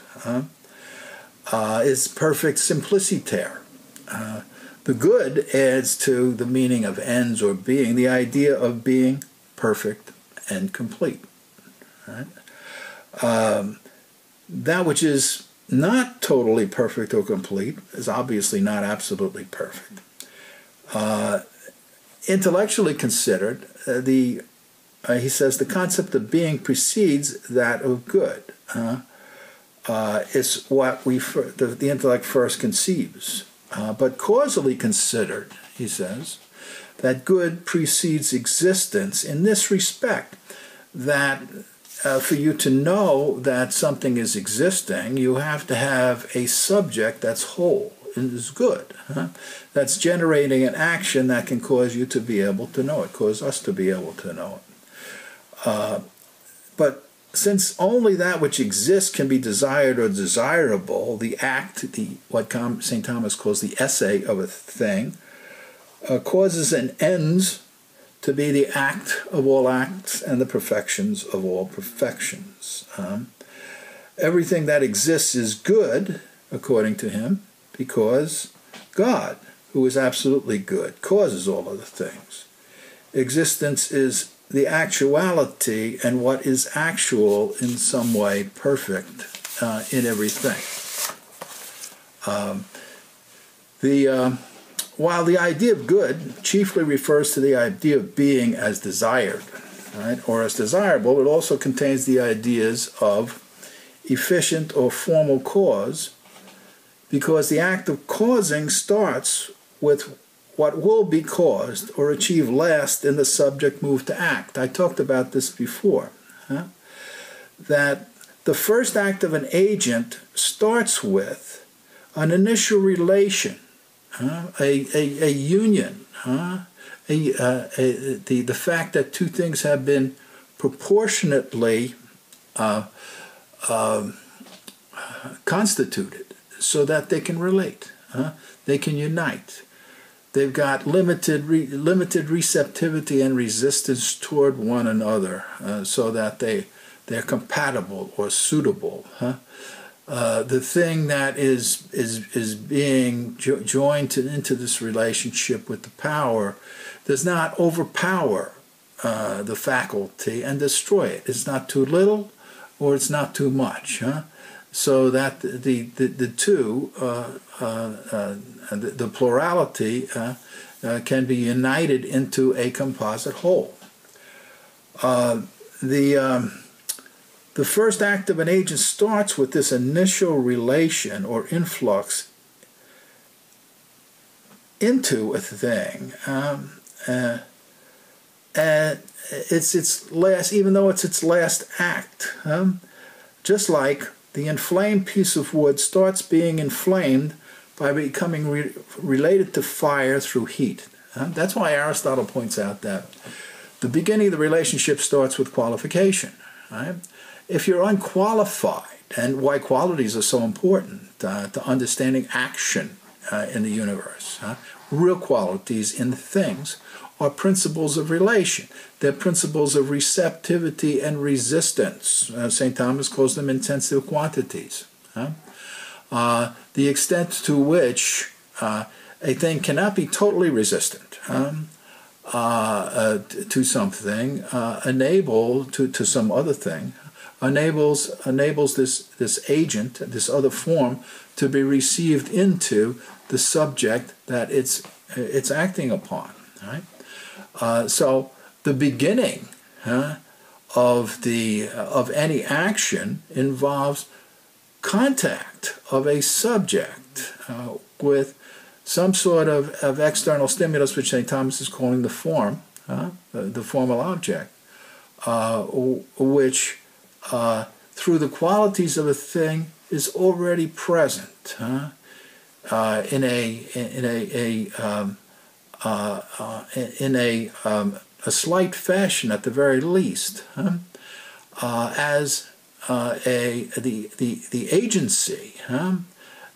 Uh, is perfect simpliciter. Uh, the good adds to the meaning of ens or being the idea of being perfect and complete. Right? Um, that which is not totally perfect or complete is obviously not absolutely perfect. Uh, intellectually considered, uh, the uh, he says the concept of being precedes that of good. Uh, it's what we the, the, intellect first conceives, uh, but causally considered, he says, that good precedes existence in this respect that uh, for you to know that something is existing, you have to have a subject that's whole and is good. Huh? That's generating an action that can cause you to be able to know it, cause us to be able to know it. Uh, but since only that which exists can be desired or desirable, the act, the what St. Thomas calls the esse of a thing, uh, causes and ends to be the act of all acts and the perfections of all perfections. Um, everything that exists is good, according to him, because God, who is absolutely good, causes all other things. Existence is the actuality and what is actual in some way perfect uh, in everything. Um, the uh, while the idea of good chiefly refers to the idea of being as desired, right, or as desirable, it also contains the ideas of efficient or formal cause, because the act of causing starts with what will be caused or achieved last in the subject move to act. I talked about this before. Huh? That the first act of an agent starts with an initial relation huh? a, a, a union, huh? a, uh, a, the, the fact that two things have been proportionately uh, uh, constituted so that they can relate, they can unite. They've got limited re- limited receptivity and resistance toward one another, uh, so that they they're compatible or suitable. Huh? Uh, the thing that is is is being jo- joined to, into this relationship with the power does not overpower uh, the faculty and destroy it. It's not too little, or it's not too much. Huh? So that the the, the two, uh, uh, uh the, the, plurality, can be united into a composite whole. the um, the first act of an agent starts with this initial relation or influx into a thing. Um, uh, and it's its last, even though it's its last act. Um, just like the inflamed piece of wood starts being inflamed by becoming re- related to fire through heat. Uh, that's why Aristotle points out that the beginning of the relationship starts with qualification. Right? if you're unqualified, and why qualities are so important uh, to understanding action uh, in the universe, real qualities in things are principles of relation. They're principles of receptivity and resistance. Uh, St. Thomas calls them intensive quantities. Uh, the extent to which uh, a thing cannot be totally resistant um, uh, uh, to something, uh, enable to, to some other thing, enables enables this this agent, this other form, to be received into the subject that it's it's acting upon. Right. Uh, so the beginning huh, of the of any action involves contact of a subject uh, with some sort of, of external stimulus, which St. Thomas is calling the form, uh, the formal object, uh, which uh, through the qualities of a thing is already present uh, in a in a, a um, uh, in a um, a slight fashion at the very least as a the the the agency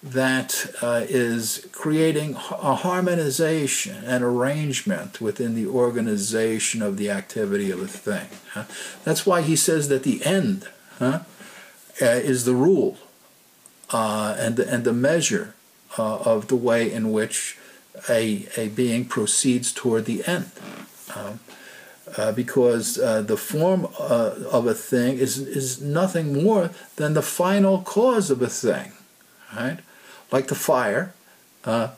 that uh, is creating a harmonization and arrangement within the organization of the activity of a thing. Huh? That's why he says that the end huh, uh, is the rule uh, and, the, and the measure uh, of the way in which a, a being proceeds toward the end. Um, uh, because uh, the form uh, of a thing is, is nothing more than the final cause of a thing, right? like the fire, uh,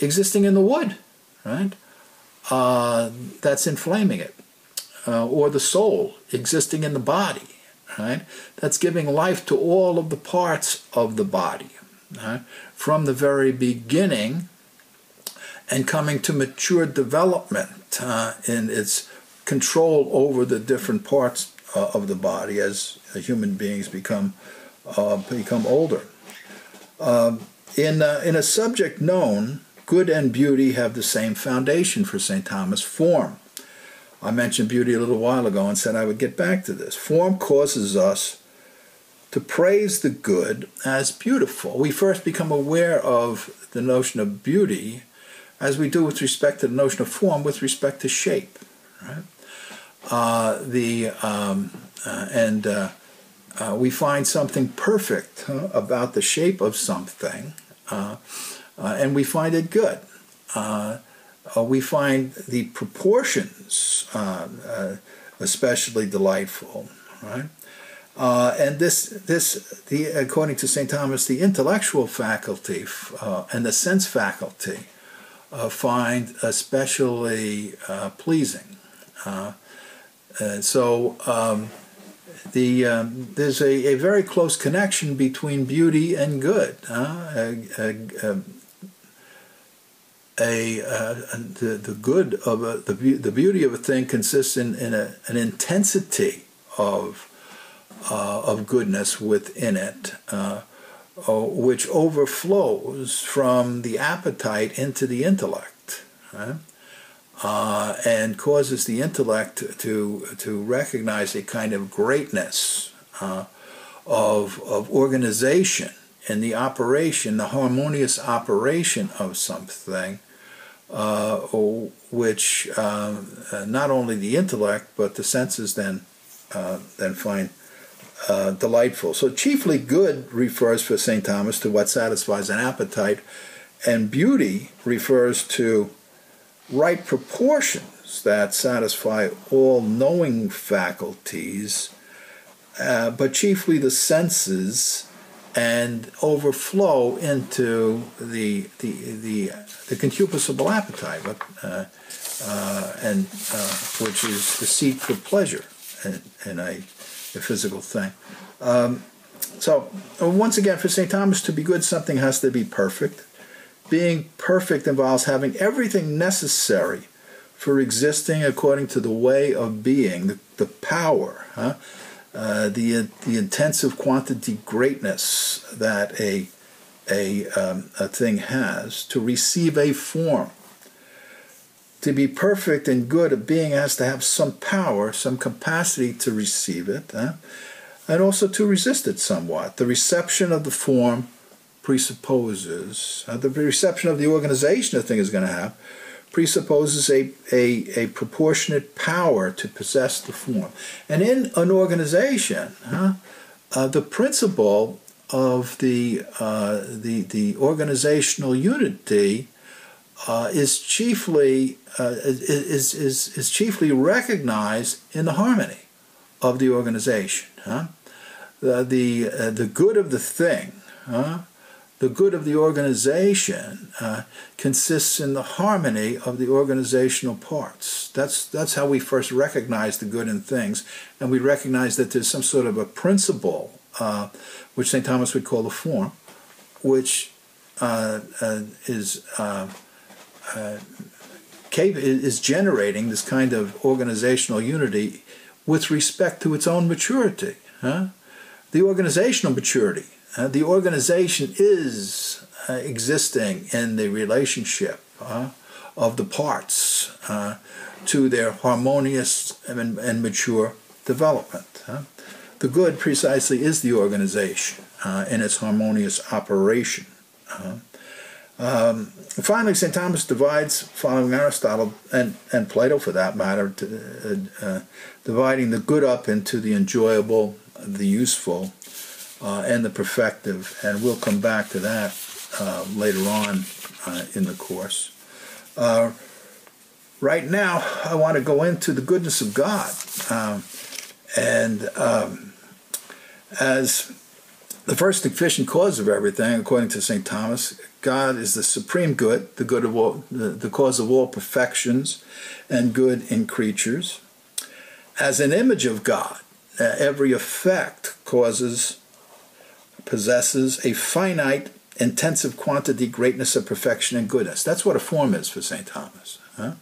existing in the wood, right? Uh, that's inflaming it. Uh, or the soul existing in the body, right? That's giving life to all of the parts of the body, right? From the very beginning and coming to mature development in its control over the different parts uh, of the body as human beings become uh, become older. Um, in, uh, in a subject known, good and beauty have the same foundation for St. Thomas form. I mentioned beauty a little while ago and said I would get back to this. Form causes us to praise the good as beautiful. We first become aware of the notion of beauty as we do with respect to the notion of form with respect to shape. Right? Uh, the um, uh, and uh, uh we find something perfect huh, about the shape of something uh, uh, and we find it good. We find the proportions especially delightful, right? And this, this, the, according to St. Thomas, the intellectual faculty and the sense faculty find especially pleasing. So um, the um, there's a, a very close connection between beauty and good. a, a, a uh, the, the good of a, the, the beauty of a thing consists in, in a, an intensity of uh, of goodness within it, uh, which overflows from the appetite into the intellect. Right? Uh, and causes the intellect to to recognize a kind of greatness uh, of of organization in the operation, the harmonious operation of something, uh, which uh, not only the intellect but the senses then uh, then find. Uh, delightful. So, chiefly good refers for St. Thomas to what satisfies an appetite, and beauty refers to right proportions that satisfy all knowing faculties, uh, but chiefly the senses, and overflow into the the the, the concupiscible appetite, uh, uh, and uh, which is the seek for pleasure and, in a, a, physical thing. Um, so once again, for St. Thomas to be good, something has to be perfect being perfect involves having everything necessary for existing according to the way of being, the, the power, huh? uh, the, the intensive quantity greatness that a, a, um, a thing has to receive a form. To be perfect and good, a being has to have some power, some capacity to receive it, huh? and also to resist it somewhat. The reception of the form presupposes, uh, the reception of the organization the thing is going to have, presupposes a, a, a proportionate power to possess the form. And in an organization, huh, uh, the principle of the, uh, the, the organizational unity uh, is chiefly uh, is, is, is chiefly recognized in the harmony of the organization. Huh? The the, uh, the good of the thing, huh? The good of the organization uh, consists in the harmony of the organizational parts. That's that's how we first recognize the good in things, and we recognize that there's some sort of a principle, uh, which St. Thomas would call the form, which uh, is uh, is generating this kind of organizational unity with respect to its own maturity. Huh? The organizational maturity. Uh, the organization is uh, existing in the relationship uh, of the parts uh, to their harmonious and, and mature development. The good precisely is the organization uh, in its harmonious operation. Um, finally, St. Thomas divides, following Aristotle and, and Plato for that matter, to, dividing the good up into the enjoyable, the useful, uh, and the perfective. And we'll come back to that uh, later on uh, in the course. Uh, right now, I want to go into the goodness of God. Um, and um, as the first efficient cause of everything, according to St. Thomas, God is the supreme good, the good of all, the, the cause of all perfections and good in creatures. As an image of God, uh, every effect causes, possesses a finite, intensive quantity, greatness of perfection and goodness. That's what a form is for St. Thomas. Huh?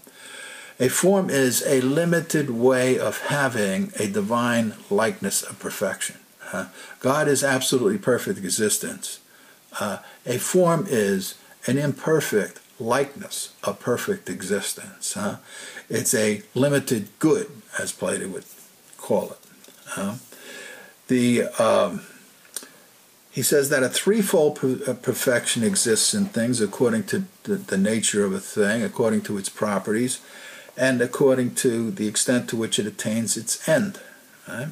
A form is a limited way of having a divine likeness of perfection. Uh, God is absolutely perfect existence. Uh, a form is an imperfect likeness of perfect existence. Huh? It's a limited good, as Plato would call it. the um, he says that a threefold uh, perfection exists in things according to the, the, nature of a thing, according to its properties, and according to the extent to which it attains its end. Right?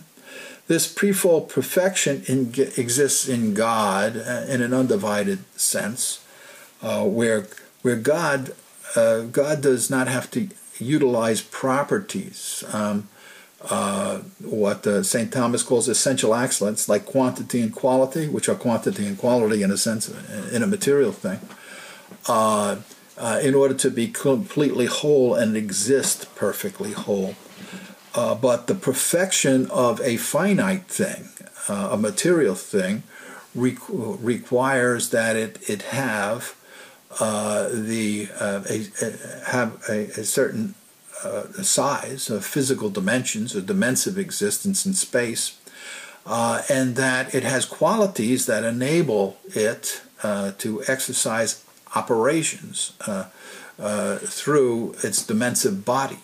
This prefold perfection in, exists in God uh, in an undivided sense, uh, where where God uh, God does not have to utilize properties. Um, uh, what uh, St. Thomas calls essential excellence, like quantity and quality, which are quantity and quality in a sense, in a material thing, uh, in order to be completely whole and exist perfectly whole. Uh, but the perfection of a finite thing, uh, a material thing, requires that it, it have uh, the uh, a, a, have a, a certain uh, size of physical dimensions, a dimensive existence in space, and that it has qualities that enable it to exercise operations through its dimensive body.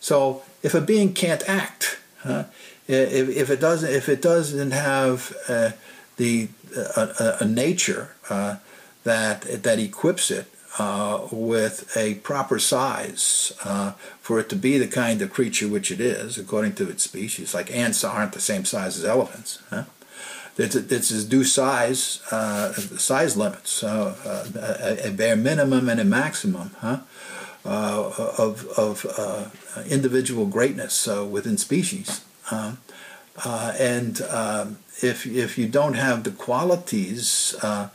So if a being can't act, huh, if, if it doesn't if it doesn't have uh, the uh, a, a, nature uh, that that equips it uh, with a proper size uh, for it to be the kind of creature which it is, according to its species. Like ants aren't the same size as elephants. Huh? It's, it's due size, uh, size limits, a, a, bare minimum and a maximum. Huh? Uh, of, of uh, individual greatness uh, within species. Um, and um, if, if you don't have the qualities uh,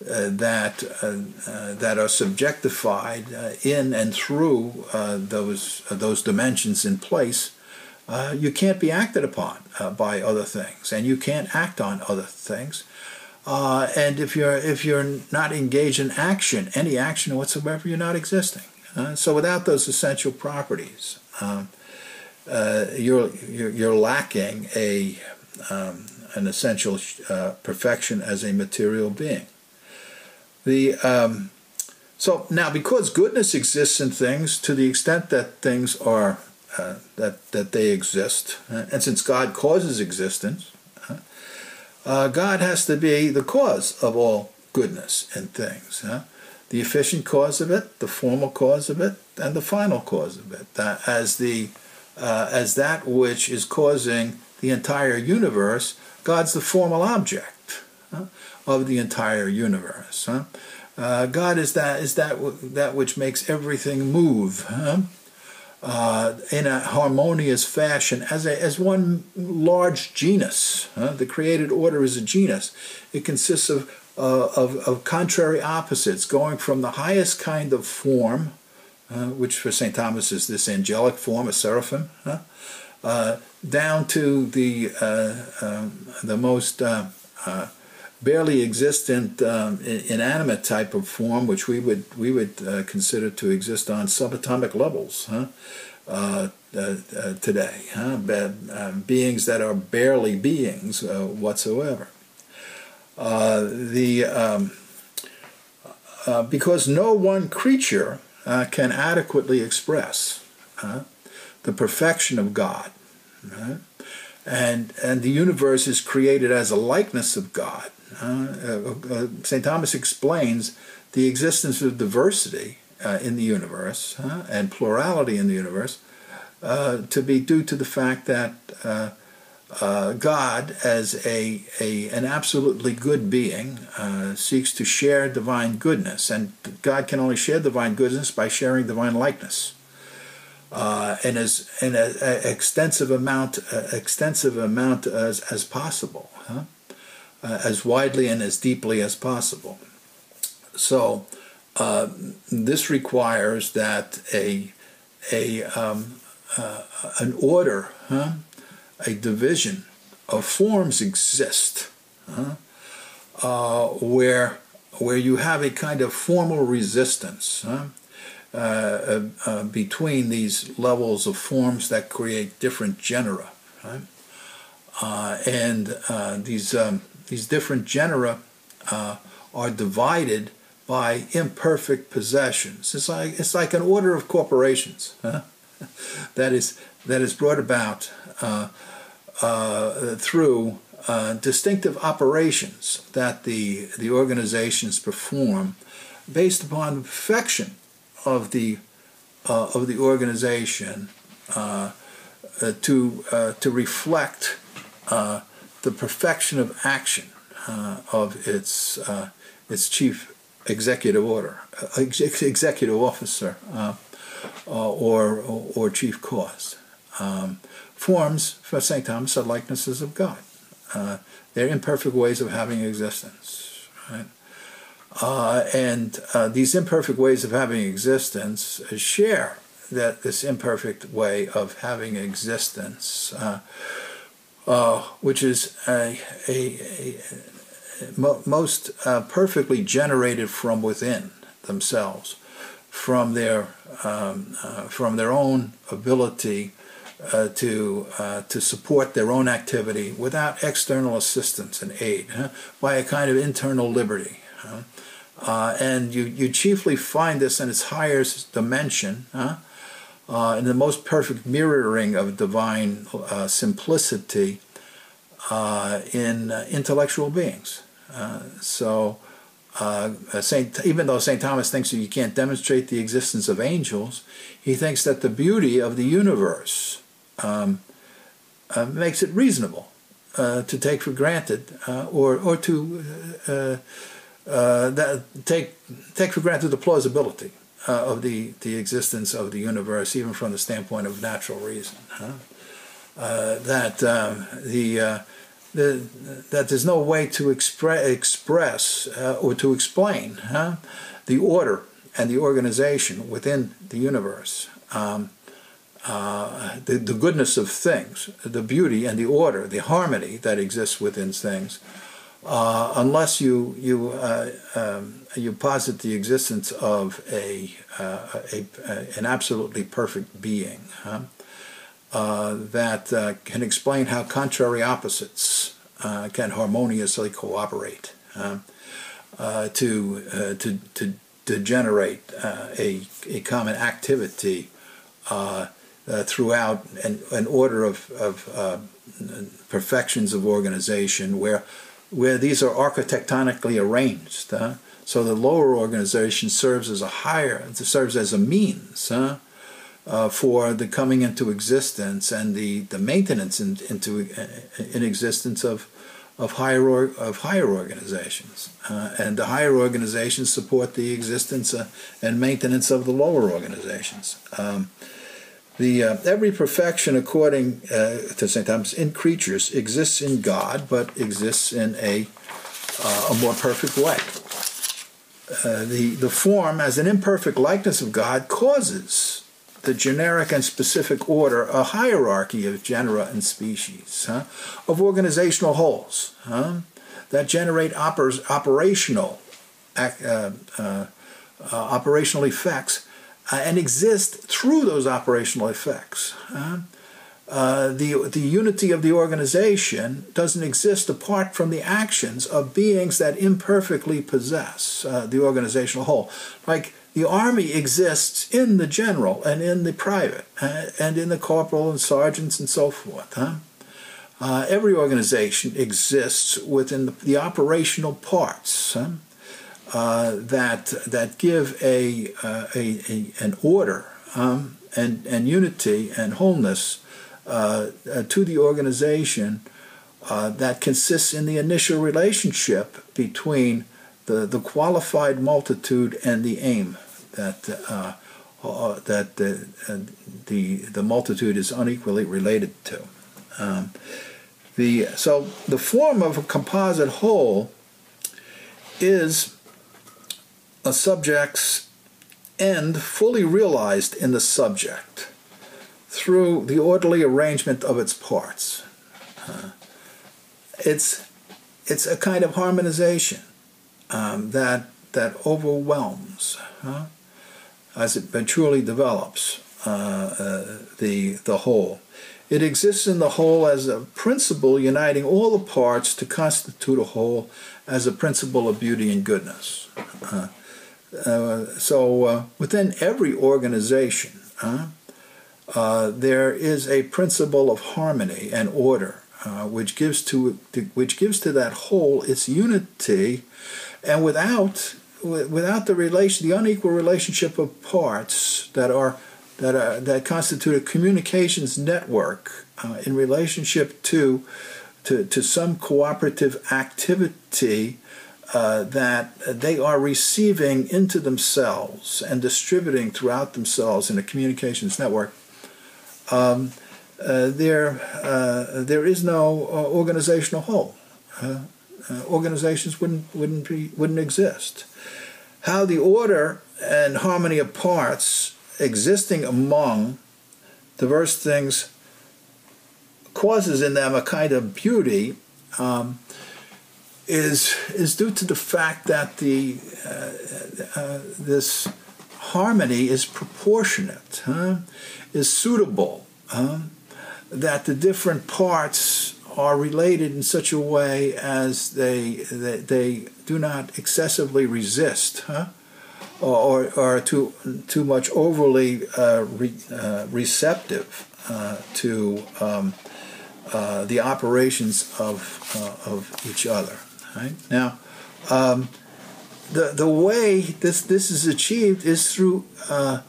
that uh, that are subjectified uh, in and through those those dimensions in place, you can't be acted upon by other things, and you can't act on other things. and if you're if you're not engaged in action, any action whatsoever, you're not existing. Uh, so without those essential properties, um, uh, you're, you're, you're lacking a um, an essential uh, perfection as a material being. The um, so now because goodness exists in things to the extent that things are uh, that that they exist, uh, and since God causes existence, uh, God has to be the cause of all goodness in things the efficient cause of it, the formal cause of it, and the final cause of it, that as the uh, as that which is causing the entire universe. God's the formal object of the entire universe. Huh? Uh, God is that is that that which makes everything move huh? uh, in a harmonious fashion as a, as one large genus. Huh? The created order is a genus. It consists of, uh, of of contrary opposites, going from the highest kind of form, uh, which for Saint Thomas is this angelic form, a seraphim? Uh, down to the uh, um, the most barely existent um, inanimate type of form, which we would we would uh, consider to exist on subatomic levels huh? uh, uh, uh today, huh? Be um, beings that are barely beings uh, whatsoever. Uh, the um, because no one creature can adequately express the perfection of God. And, and the universe is created as a likeness of God. Uh, uh, St. Thomas explains the existence of diversity uh, in the universe and plurality in the universe to be due to the fact that uh, God, as a, a an absolutely good being, uh, seeks to share divine goodness, and God can only share divine goodness by sharing divine likeness, uh, and as an extensive amount, extensive amount as as possible. Huh? Uh, as widely and as deeply as possible. So uh, this requires that a a um, uh, an order, huh? a division of forms exist, huh? Uh, where where you have a kind of formal resistance. Huh? Uh, uh, between these levels of forms that create different genera, right? and these um, these different genera uh, are divided by imperfect possessions. It's like it's like an order of corporations huh? that is that is brought about uh, uh, through uh, distinctive operations that the the organizations perform based upon the perfection of the uh, of the organization uh, to to reflect the perfection of action uh, of its uh, its chief executive order, uh, executive officer, uh, uh, or, or chief cause. Um, forms for St. Thomas are likenesses of God. they're imperfect ways of having existence, right? and these imperfect ways of having existence share that this imperfect way of having existence uh, which is a, a, a mo most uh, perfectly generated from within themselves, from their um, uh, from their own ability uh, to uh, to support their own activity without external assistance and aid, huh? by a kind of internal liberty. Huh? Uh, and you, you chiefly find this in its highest dimension, huh? Uh, in the most perfect mirroring of divine uh, simplicity uh, in uh, intellectual beings. Uh, so, uh, Saint, even though St. Thomas thinks that you can't demonstrate the existence of angels, he thinks that the beauty of the universe um, makes it reasonable to take for granted or, or to take, take for granted the plausibility uh, of the, the existence of the universe, even from the standpoint of natural reason. Huh? Uh, that um, the, uh, the, that there's no way to expre- express uh, or to explain huh, the order and the organization within the universe. Um, uh, the, the goodness of things, the beauty and the order, the harmony that exists within things, uh, unless you you uh, um, you posit the existence of a, uh, a, a, an absolutely perfect being huh? uh, that uh, can explain how contrary opposites uh, can harmoniously cooperate to, to to to generate a a common activity. throughout an, an order of, of perfections of organization where where these are architectonically arranged. Huh? So the lower organization serves as a higher, serves as a means huh? uh, for the coming into existence and the, the maintenance in, into uh, in existence of of higher of higher organizations, uh, and the higher organizations support the existence uh, and maintenance of the lower organizations. Um, the uh, every perfection, according uh, to St. Thomas, in creatures exists in God, but exists in a uh, a more perfect way. Uh, the the form, as an imperfect likeness of God, causes the generic and specific order, a hierarchy of genera and species, huh? of organizational wholes huh? that generate oper- operational uh, uh, operational effects uh, and exist through those operational effects. Uh, uh, the, the unity of the organization doesn't exist apart from the actions of beings that imperfectly possess uh, the organizational whole. Like the army exists in the general and in the private uh, and in the corporal and sergeants and so forth. Huh? Uh, every organization exists within the, the operational parts. Huh? Uh, that that give a, uh, a, a, an order um, and and unity and wholeness uh, uh to the organization uh, that consists in the initial relationship between the, the qualified multitude and the aim that uh, that the, the the multitude is unequally related to. Um, the so the form of a composite whole is a subject's end fully realized in the subject through the orderly arrangement of its parts. Uh, it's it's a kind of harmonization um, that that overwhelms uh, as it truly develops uh, uh, the the whole. It exists in the whole as a principle uniting all the parts to constitute a whole as a principle of beauty and goodness. Uh, uh, so uh, within every organization, uh, there is a principle of harmony and order, uh, which gives to, to, which gives to that whole its unity, and without without the relation, the unequal relationship of parts that are that are, that constitute a communications network uh, in relationship to to to some cooperative activity uh, that they are receiving into themselves and distributing throughout themselves in a communications network, um, uh, there, uh, there is no uh, organizational whole. Uh, organizations wouldn't, wouldn't, be, wouldn't exist. How the order and harmony of parts existing among diverse things causes in them a kind of beauty um, is is due to the fact that the uh, uh, this harmony is proportionate, huh? is suitable, huh? that the different parts are related in such a way as they they, they do not excessively resist, huh? or, or too too much overly uh, re, uh, receptive uh, to um, uh, the operations of of each other. Right now, um, the the way this this is achieved is through uh,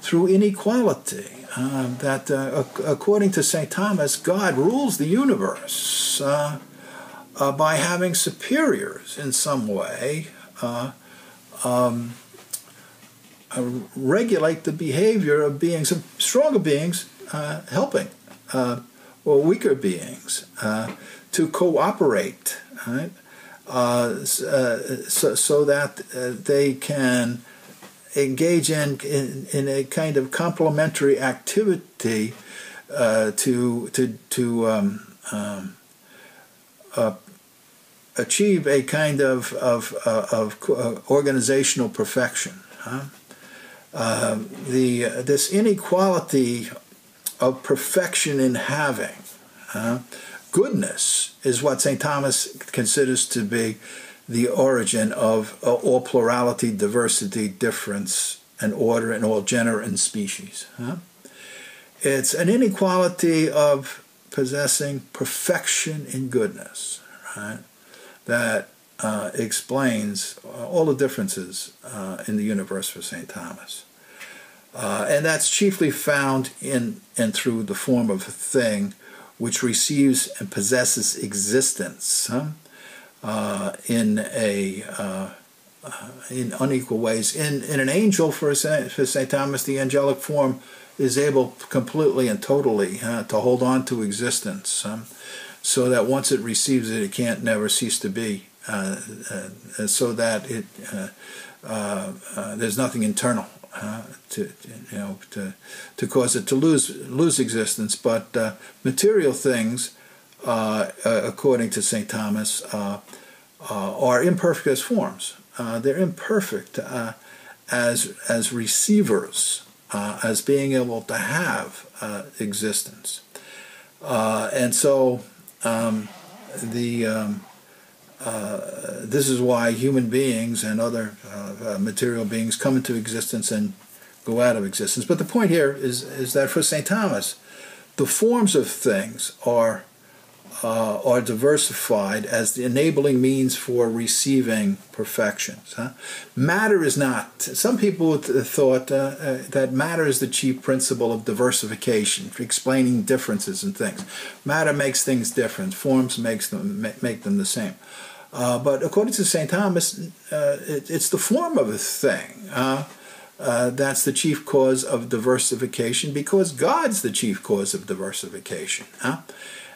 through inequality. Uh, that uh, according to Saint Thomas, God rules the universe uh, uh, by having superiors in some way. Uh, um, regulate the behavior of beings, of stronger beings helping, or weaker beings to cooperate. Right? Uh, uh, so, so, that uh, they can engage in, in, in, a kind of complementary activity uh, to, to, to um, um, uh, achieve a kind of, of, of organizational perfection. Huh? the, this inequality of perfection in having goodness is what St. Thomas considers to be the origin of uh, all plurality, diversity, difference, and order in all genera and species. Huh? It's an inequality of possessing perfection in goodness, right? That uh, explains all the differences uh, in the universe for St. Thomas. Uh, and that's chiefly found in and through the form of a thing which receives and possesses existence huh? uh, in a uh, uh, in unequal ways. In in an angel, for Saint, for Saint Thomas, the angelic form is able completely and totally uh, to hold on to existence, so that once it receives it, it can't never cease to be. Uh, uh, so that it there's nothing internal uh, to you know to to cause it to lose lose existence. But uh, material things, uh, uh according to Saint Thomas, uh, are imperfect as forms. they're imperfect as as receivers, as being able to have existence, and so um, the um, uh, this is why human beings and other uh, uh, material beings come into existence and go out of existence. But the point here is, is that for St. Thomas, the forms of things are uh, are diversified as the enabling means for receiving perfections. Huh? Matter is not. Some people thought uh, that matter is the chief principle of diversification, for explaining differences in things. Matter makes things different. Forms makes them make them the same. Uh, but according to St. Thomas, uh, it, it's the form of a thing. Uh, that's the chief cause of diversification because God's the chief cause of diversification.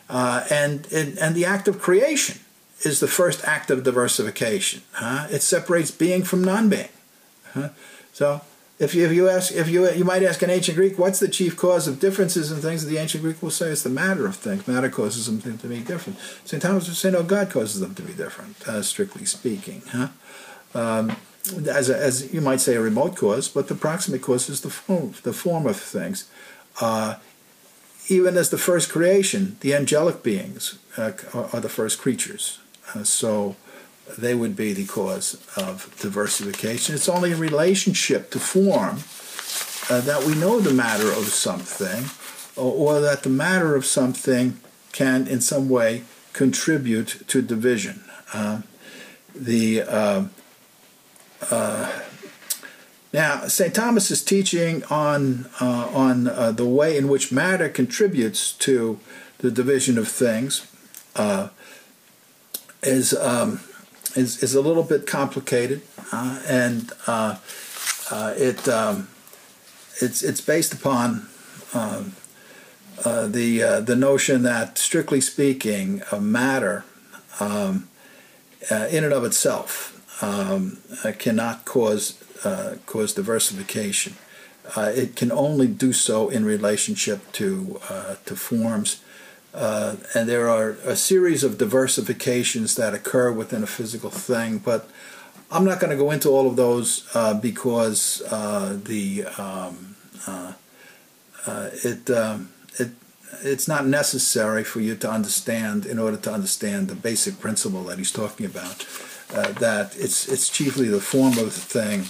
Uh, and, and, and the act of creation is the first act of diversification. It separates being from non-being. Huh? So if you, if you ask, if you you might ask an ancient Greek, what's the chief cause of differences in things? The ancient Greek will say it's the matter of things. Matter causes them to be different. St. Thomas would say, no, God causes them to be different, uh, strictly speaking. Huh? Um, as, a, as you might say, a remote cause, but the proximate cause is the form, the form of things. Uh, even as the first creation, the angelic beings uh, are the first creatures. Uh, so they would be the cause of diversification. It's only in relationship to form uh, that we know the matter of something, or, or, that the matter of something can, in some way, contribute to division. Uh, the uh, uh, now, St. Thomas is teaching on, uh, on uh, the way in which matter contributes to the division of things uh, is, um, is, is a little bit complicated, uh, and uh, uh, it, um, it's, it's based upon um, the, the notion that, strictly speaking, a matter um, in and of itself um, cannot cause uh, cause diversification. Uh, it can only do so in relationship to uh, to forms, uh, and there are a series of diversifications that occur within a physical thing. But I'm not going to go into all of those uh, because uh, the um, it um, it it's not necessary for you to understand in order to understand the basic principle that he's talking about. Uh, that it's it's chiefly the form of the thing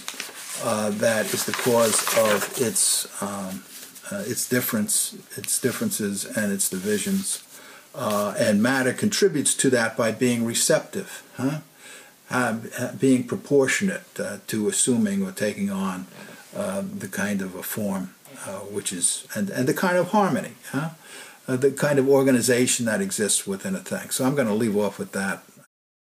uh, that is the cause of its um, uh, its difference, its differences, and its divisions. Uh, and matter contributes to that by being receptive, huh? being proportionate uh, to assuming or taking on the kind of a form which is and, and the kind of harmony, huh? the kind of organization that exists within a thing. So I'm going to leave off with that